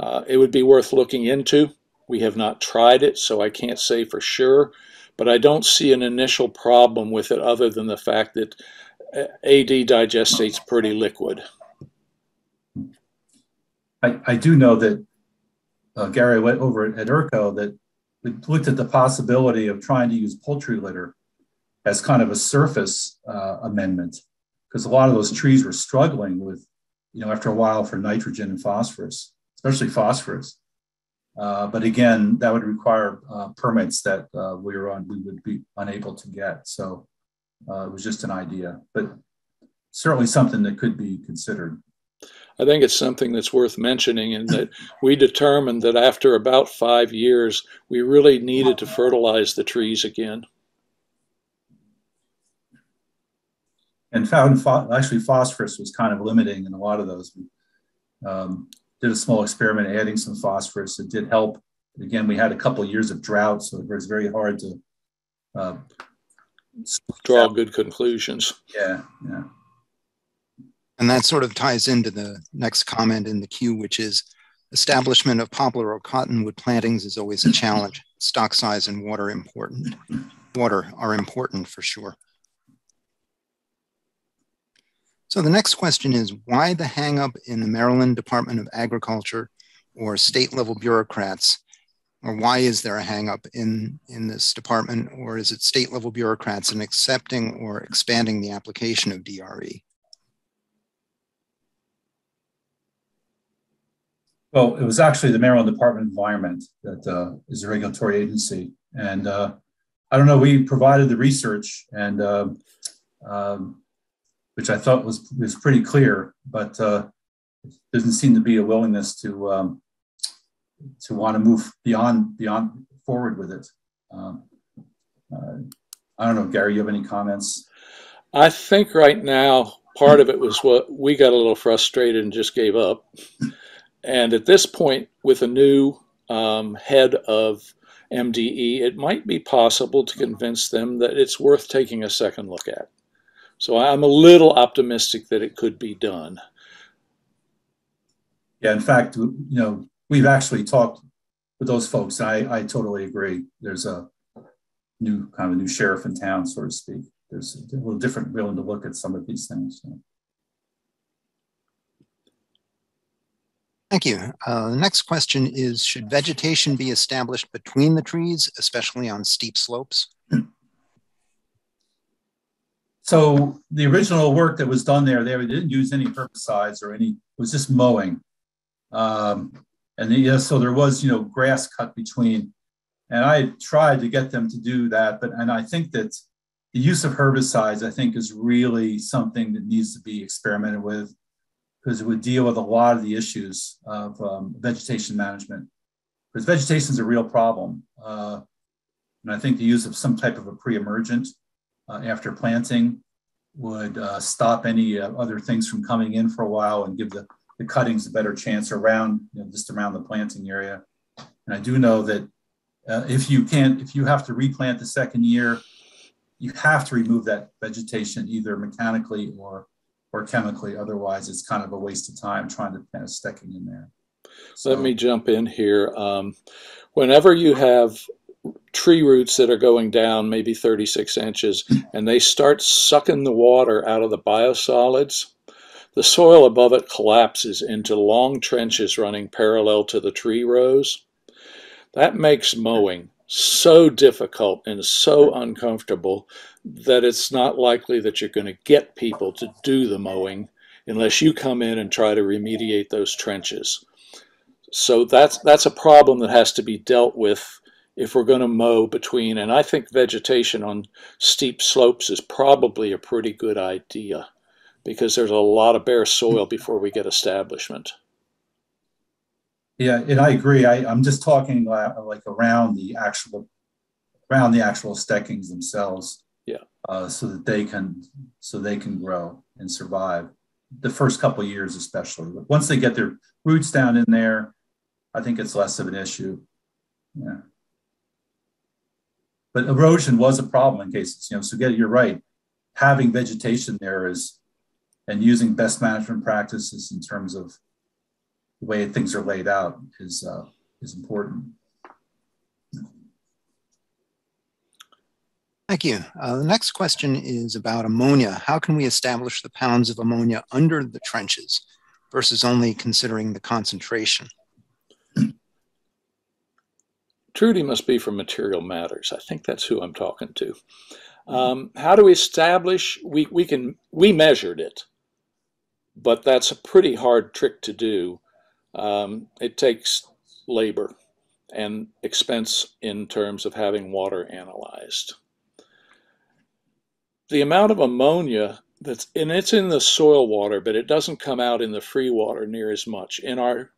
Uh, it would be worth looking into. We have not tried it, so I can't say for sure, but I don't see an initial problem with it other than the fact that uh, AD digestate's pretty liquid. I, I do know that uh, Gary went over at ERCO that looked at the possibility of trying to use poultry litter as kind of a surface uh, amendment because a lot of those trees were struggling with, you know, after a while for nitrogen and phosphorus, especially phosphorus. Uh, but again, that would require uh, permits that uh, we were on, we would be unable to get. So uh, it was just an idea, but certainly something that could be considered. I think it's something that's worth mentioning in that we determined that after about five years, we really needed to fertilize the trees again. And found actually phosphorus was kind of limiting in a lot of those. Um, did a small experiment adding some phosphorus. It did help. Again, we had a couple of years of drought, so it was very hard to uh, draw good conclusions. Yeah, yeah. And that sort of ties into the next comment in the queue, which is establishment of poplar or cottonwood plantings is always a challenge. Stock size and water important. Water are important for sure. So the next question is why the hangup in the Maryland Department of Agriculture or state level bureaucrats, or why is there a hangup in, in this department, or is it state level bureaucrats in accepting or expanding the application of DRE? Well, it was actually the Maryland Department of Environment that uh, is a regulatory agency. And uh, I don't know, we provided the research and uh, um, which I thought was, was pretty clear, but uh, doesn't seem to be a willingness to um, to want to move beyond beyond forward with it. Um, uh, I don't know, Gary, you have any comments? I think right now part of it was what we got a little frustrated and just gave up. And at this point, with a new um, head of MDE, it might be possible to convince them that it's worth taking a second look at. So I'm a little optimistic that it could be done. Yeah, in fact, you know, we've actually talked with those folks. I, I totally agree. There's a new kind of new sheriff in town, so to speak. There's a little different willing to look at some of these things. So. Thank you. Uh, the next question is, should vegetation be established between the trees, especially on steep slopes? So the original work that was done there, they didn't use any herbicides or any, it was just mowing. Um, and the, so there was, you know, grass cut between. And I tried to get them to do that, but, and I think that the use of herbicides, I think, is really something that needs to be experimented with because it would deal with a lot of the issues of um, vegetation management. Because vegetation is a real problem. Uh, and I think the use of some type of a pre-emergent uh, after planting would uh, stop any uh, other things from coming in for a while and give the, the cuttings a better chance around, you know, just around the planting area. And I do know that uh, if you can't, if you have to replant the second year, you have to remove that vegetation either mechanically or or chemically. Otherwise, it's kind of a waste of time trying to plant a steckling in there. So, Let me jump in here. Um, whenever you have tree roots that are going down maybe 36 inches and they start sucking the water out of the biosolids, the soil above it collapses into long trenches running parallel to the tree rows. That makes mowing so difficult and so uncomfortable that it's not likely that you're going to get people to do the mowing unless you come in and try to remediate those trenches. So that's that's a problem that has to be dealt with if we're going to mow between and I think vegetation on steep slopes is probably a pretty good idea because there's a lot of bare soil hmm. before we get establishment. Yeah, and I agree. I, I'm just talking like around the actual around the actual stecklings themselves. Uh, so that they can so they can grow and survive the first couple years, especially. But once they get their roots down in there, I think it's less of an issue. Yeah. But erosion was a problem in cases, you know. So get it, you're right. Having vegetation there is, and using best management practices in terms of the way things are laid out is uh, is important. Thank you. Uh, the next question is about ammonia. How can we establish the pounds of ammonia under the trenches versus only considering the concentration? Trudy must be from Material Matters. I think that's who I'm talking to. Um, how do we establish? We, we can we measured it, but that's a pretty hard trick to do. Um, it takes labor and expense in terms of having water analyzed. The amount of ammonia that's, and it's in the soil water, but it doesn't come out in the free water near as much. In our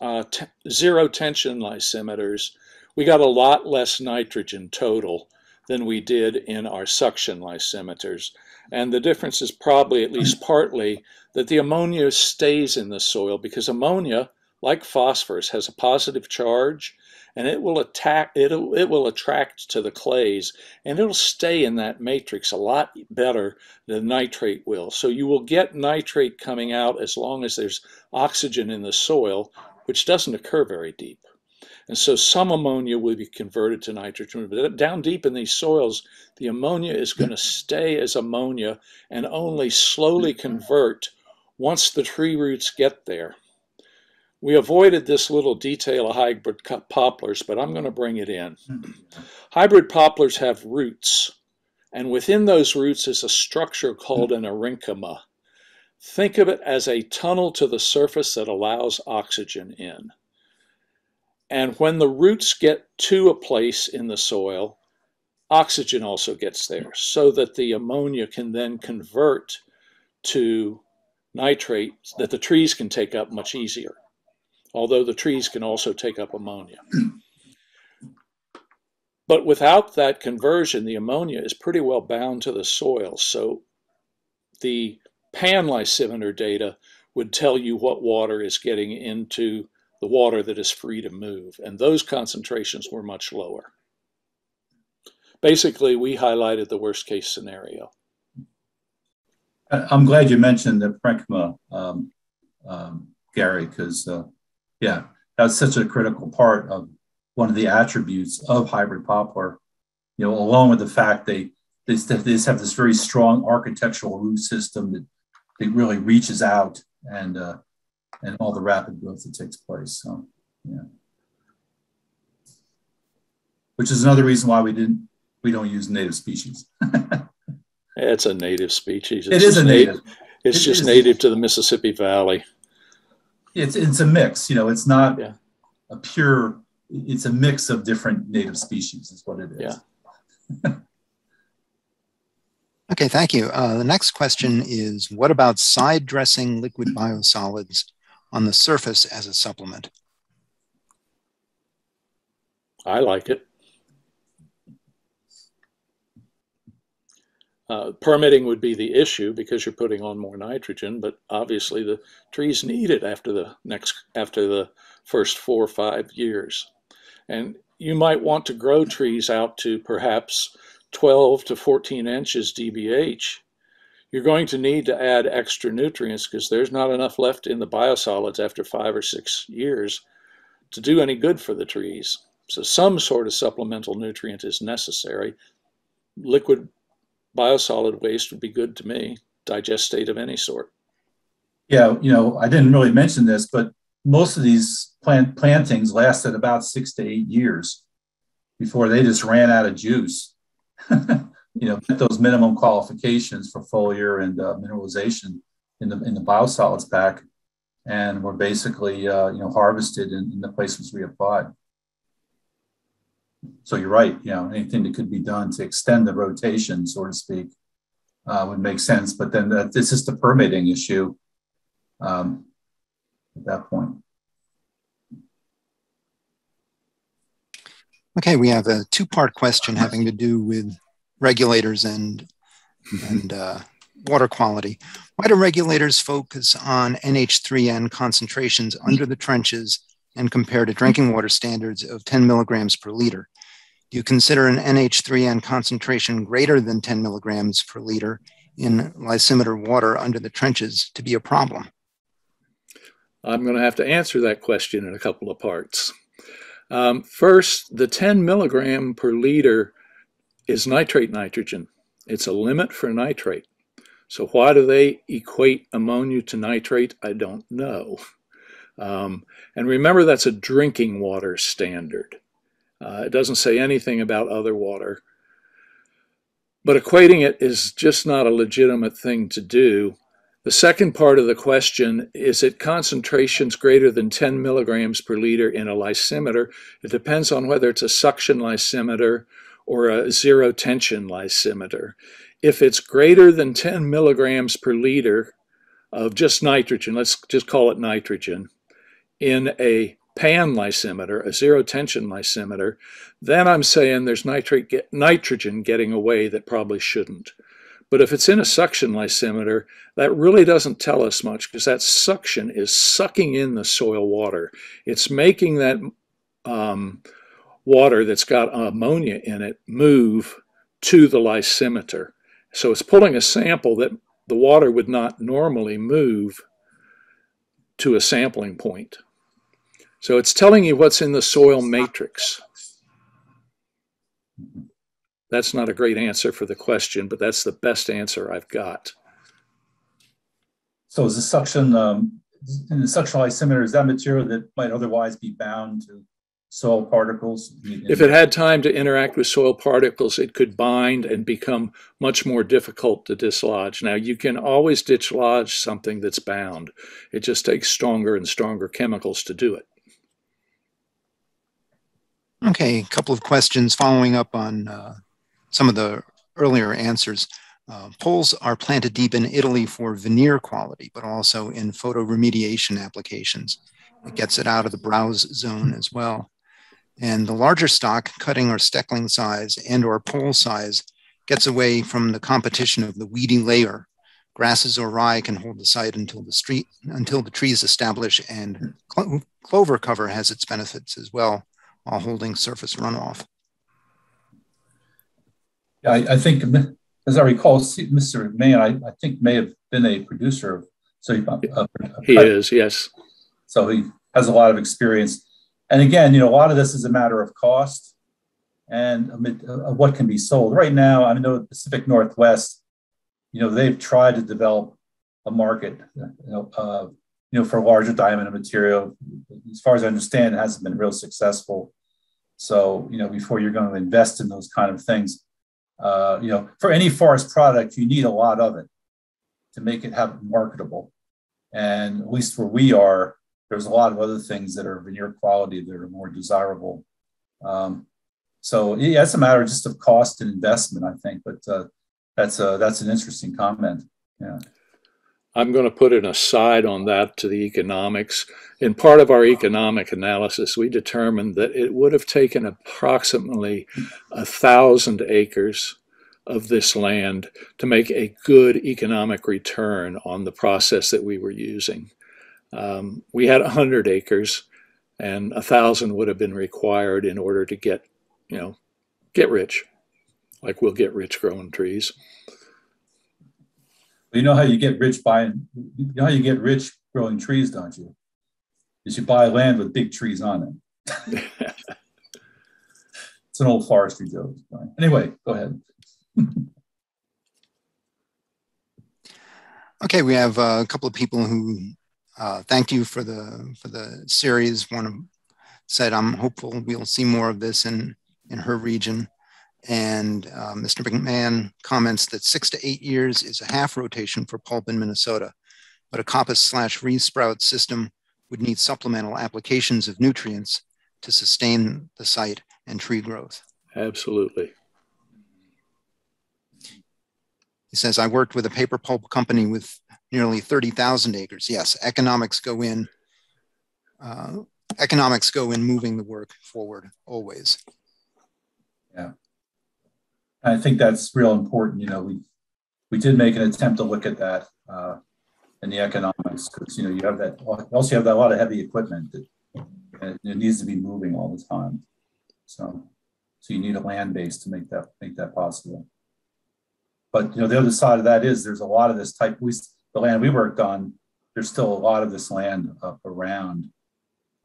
uh, zero tension lysimeters, we got a lot less nitrogen total than we did in our suction lysimeters. And the difference is probably at least partly that the ammonia stays in the soil because ammonia like phosphorus, has a positive charge and it will attack it it will attract to the clays and it'll stay in that matrix a lot better than nitrate will. So you will get nitrate coming out as long as there's oxygen in the soil which doesn't occur very deep. And so some ammonia will be converted to nitrogen but down deep in these soils the ammonia is going to stay as ammonia and only slowly convert once the tree roots get there we avoided this little detail of hybrid poplars, but I'm going to bring it in. hybrid poplars have roots, and within those roots is a structure called an aerenchyma. Think of it as a tunnel to the surface that allows oxygen in. And when the roots get to a place in the soil, oxygen also gets there so that the ammonia can then convert to nitrate that the trees can take up much easier although the trees can also take up ammonia. But without that conversion, the ammonia is pretty well bound to the soil. So the pan lysimeter data would tell you what water is getting into the water that is free to move. And those concentrations were much lower. Basically, we highlighted the worst case scenario. I'm glad you mentioned the parenchyma, um, um, Gary, because uh, yeah, that's such a critical part of one of the attributes of hybrid poplar. You know, along with the fact they they, they just have this very strong architectural root system that, that really reaches out and uh, and all the rapid growth that takes place. So, yeah, which is another reason why we didn't we don't use native species. it's a native species. It's it is a native. It's it just is. native to the Mississippi Valley it's it's a mix. You know, it's not yeah. a pure. It's a mix of different native species. Is what it is. Yeah. Okay, thank you. Uh, the next question is, what about side dressing liquid biosolids on the surface as a supplement? I like it. Uh, permitting would be the issue because you're putting on more nitrogen, but obviously the trees need it after the next after the first four or five years. And you might want to grow trees out to perhaps 12 to 14 inches DBH. You're going to need to add extra nutrients because there's not enough left in the biosolids after five or six years to do any good for the trees. So some sort of supplemental nutrient is necessary. Liquid biosolid waste would be good to me, digestate of any sort. Yeah, you know, I didn't really mention this, but most of these plant plantings lasted about six to eight years before they just ran out of juice. you know, those minimum qualifications for foliar and uh, mineralization in the in the biosolids pack, and were basically uh, you know harvested in, in the places we applied. So you're right. You know, anything that could be done to extend the rotation, so to speak, uh, would make sense. But then that, this is the permitting issue um, at that point. Okay, we have a two-part question having to do with regulators and and uh, water quality. Why do regulators focus on NH3N concentrations under the trenches and compare to drinking water standards of 10 milligrams per liter? Do you consider an NH3N concentration greater than 10 milligrams per liter in lysimeter water under the trenches to be a problem? I'm going to have to answer that question in a couple of parts. Um, first, the 10 milligram per liter is nitrate nitrogen. It's a limit for nitrate. So why do they equate ammonia to nitrate? I don't know. Um, and remember, that's a drinking water standard. Uh, it doesn't say anything about other water. But equating it is just not a legitimate thing to do. The second part of the question is it concentrations greater than 10 milligrams per liter in a lysimeter? It depends on whether it's a suction lysimeter or a zero tension lysimeter. If it's greater than 10 milligrams per liter of just nitrogen, let's just call it nitrogen, in a pan lysimeter, a zero tension lysimeter, then I'm saying there's nitrate get, nitrogen getting away that probably shouldn't. But if it's in a suction lysimeter, that really doesn't tell us much because that suction is sucking in the soil water. It's making that um, water that's got ammonia in it move to the lysimeter. So it's pulling a sample that the water would not normally move to a sampling point. So it's telling you what's in the soil matrix. That's not a great answer for the question, but that's the best answer I've got. So is the suction um, in the suction lysimeter, is that material that might otherwise be bound to soil particles? If it had time to interact with soil particles, it could bind and become much more difficult to dislodge. Now, you can always dislodge something that's bound. It just takes stronger and stronger chemicals to do it. Okay, a couple of questions following up on uh, some of the earlier answers. Uh, poles are planted deep in Italy for veneer quality, but also in phytoremediation applications. It gets it out of the browse zone as well. And the larger stock, cutting or steckling size and or pole size, gets away from the competition of the weedy layer. Grasses or rye can hold the site until the street until the trees establish, and clo clover cover has its benefits as well, while holding surface runoff. Yeah, I, I think, as I recall, Mr. May, I, I think may have been a producer of. So he, uh, he is, yes. So he has a lot of experience and again, you know, a lot of this is a matter of cost and uh, what can be sold. Right now, I know the Pacific Northwest, you know, they've tried to develop a market, you know, uh, you know, for larger diamond material. As far as I understand, it hasn't been real successful. So, you know, before you're going to invest in those kind of things, uh, you know, for any forest product, you need a lot of it to make it have marketable. And at least where we are, there's a lot of other things that are veneer quality that are more desirable. Um, so yeah, it's a matter just of cost and investment, I think. But uh, that's a that's an interesting comment. Yeah. I'm going to put an aside on that to the economics. In part of our economic analysis, we determined that it would have taken approximately a thousand acres of this land to make a good economic return on the process that we were using. Um, we had 100 acres, and a thousand would have been required in order to get, you know, get rich, like we'll get rich growing trees. You know how you get rich buying, you know how you get rich growing trees, don't you? Is you buy land with big trees on it. it's an old forestry joke. Anyway, go ahead. okay, we have a couple of people who uh, thank you for the for the series. One of said, "I'm hopeful we'll see more of this in in her region." And uh, Mr. McMahon comments that six to eight years is a half rotation for pulp in Minnesota, but a coppice slash resprout system would need supplemental applications of nutrients to sustain the site and tree growth. Absolutely. He says, I worked with a paper pulp company with nearly 30,000 acres. Yes, economics go in. Uh, economics go in moving the work forward always. Yeah. I think that's real important. You know, we we did make an attempt to look at that uh, in the economics because you know you have that. Also you have that a lot of heavy equipment that it needs to be moving all the time. So, so you need a land base to make that make that possible. But you know, the other side of that is there's a lot of this type. We the land we worked on. There's still a lot of this land up around,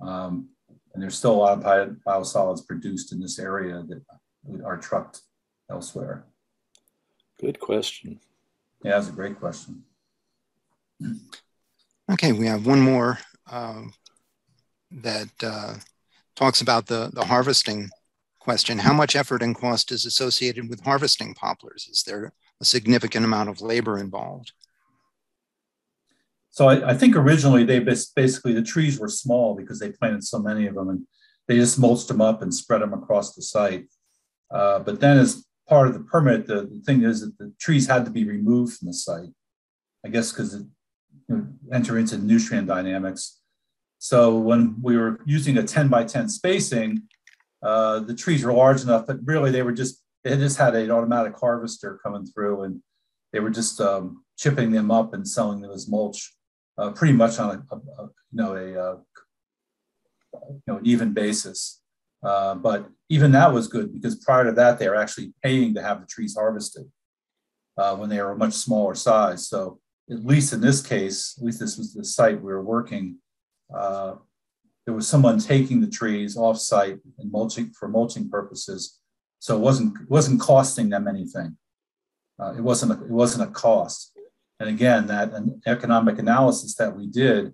um, and there's still a lot of biosolids produced in this area that are trucked elsewhere. Good question. Yeah, that's a great question. Okay, we have one more uh, that uh, talks about the, the harvesting question. How much effort and cost is associated with harvesting poplars? Is there a significant amount of labor involved? So I, I, think originally they basically the trees were small because they planted so many of them and they just mulched them up and spread them across the site. Uh, but then as part of the permit, the, the, thing is that the trees had to be removed from the site. I guess because it you know, enter into nutrient dynamics. So when we were using a 10 by 10 spacing, uh, the trees were large enough, but really they were just they just had an automatic harvester coming through and they were just um, chipping them up and selling them as mulch uh, pretty much on a, a, a you know a, a, uh, you know an even basis. Uh, but even that was good because prior to that they were actually paying to have the trees harvested uh, when they were a much smaller size. So at least in this case, at least this was the site we were working. Uh, there was someone taking the trees off site and mulching for mulching purposes so it wasn't it wasn't costing them anything. Uh, it wasn't a, it wasn't a cost. And again, that an economic analysis that we did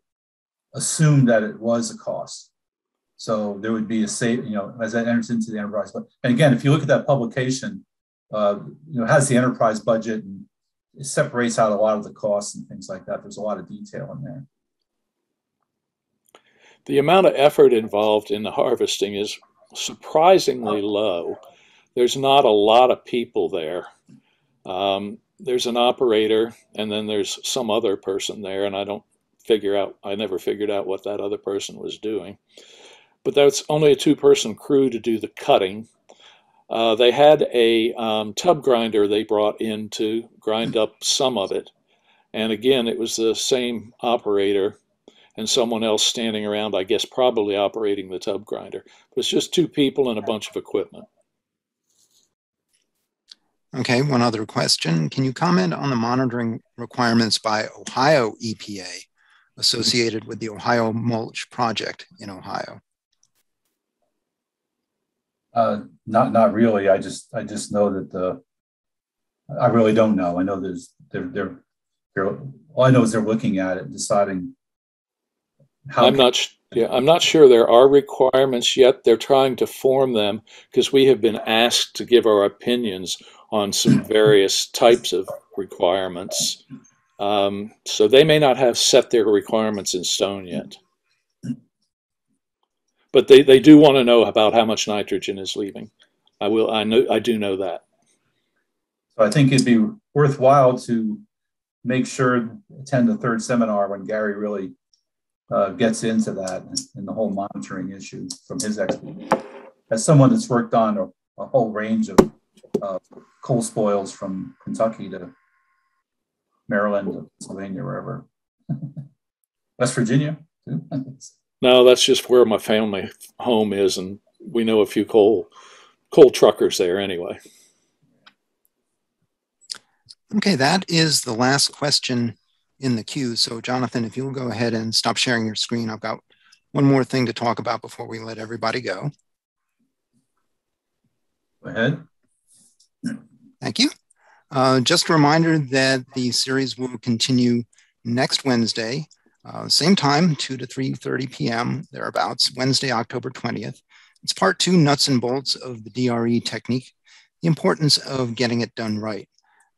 assumed that it was a cost. So there would be a save, you know, as that enters into the enterprise. But and again, if you look at that publication, uh, you know, has the enterprise budget and it separates out a lot of the costs and things like that. There's a lot of detail in there. The amount of effort involved in the harvesting is surprisingly low there's not a lot of people there. Um, there's an operator, and then there's some other person there, and I don't figure out, I never figured out what that other person was doing. But that's only a two person crew to do the cutting. Uh, they had a um, tub grinder they brought in to grind up some of it. And again, it was the same operator and someone else standing around, I guess, probably operating the tub grinder. But it's just two people and a bunch of equipment. Okay, one other question. Can you comment on the monitoring requirements by Ohio EPA associated with the Ohio Mulch Project in Ohio? Uh, not not really. I just I just know that the I really don't know. I know there's they're they're, they're all I know is they're looking at it, deciding how. I'm not. Yeah, I'm not sure there are requirements yet. They're trying to form them because we have been asked to give our opinions on some various types of requirements. Um, so they may not have set their requirements in stone yet. But they, they do want to know about how much nitrogen is leaving. I will I know I do know that. So I think it'd be worthwhile to make sure attend the third seminar when Gary really uh, gets into that and the whole monitoring issue from his expertise. As someone that's worked on a, a whole range of uh, coal spoils from Kentucky to Maryland to Pennsylvania, wherever. West Virginia, too. No, that's just where my family home is, and we know a few coal coal truckers there anyway. Okay, that is the last question in the queue. So Jonathan, if you'll go ahead and stop sharing your screen, I've got one more thing to talk about before we let everybody go. Go ahead. Thank you. Uh, just a reminder that the series will continue next Wednesday, uh, same time, 2 to 3.30 p.m., thereabouts, Wednesday, October 20th. It's part two, nuts and bolts of the DRE technique, the importance of getting it done right.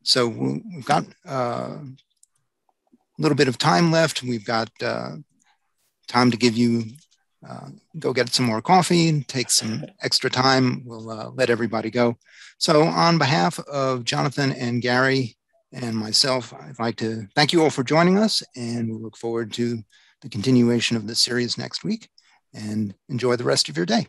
So we've got uh, a little bit of time left. We've got uh, time to give you, uh, go get some more coffee, take some extra time. We'll uh, let everybody go. So on behalf of Jonathan and Gary and myself, I'd like to thank you all for joining us and we look forward to the continuation of the series next week and enjoy the rest of your day.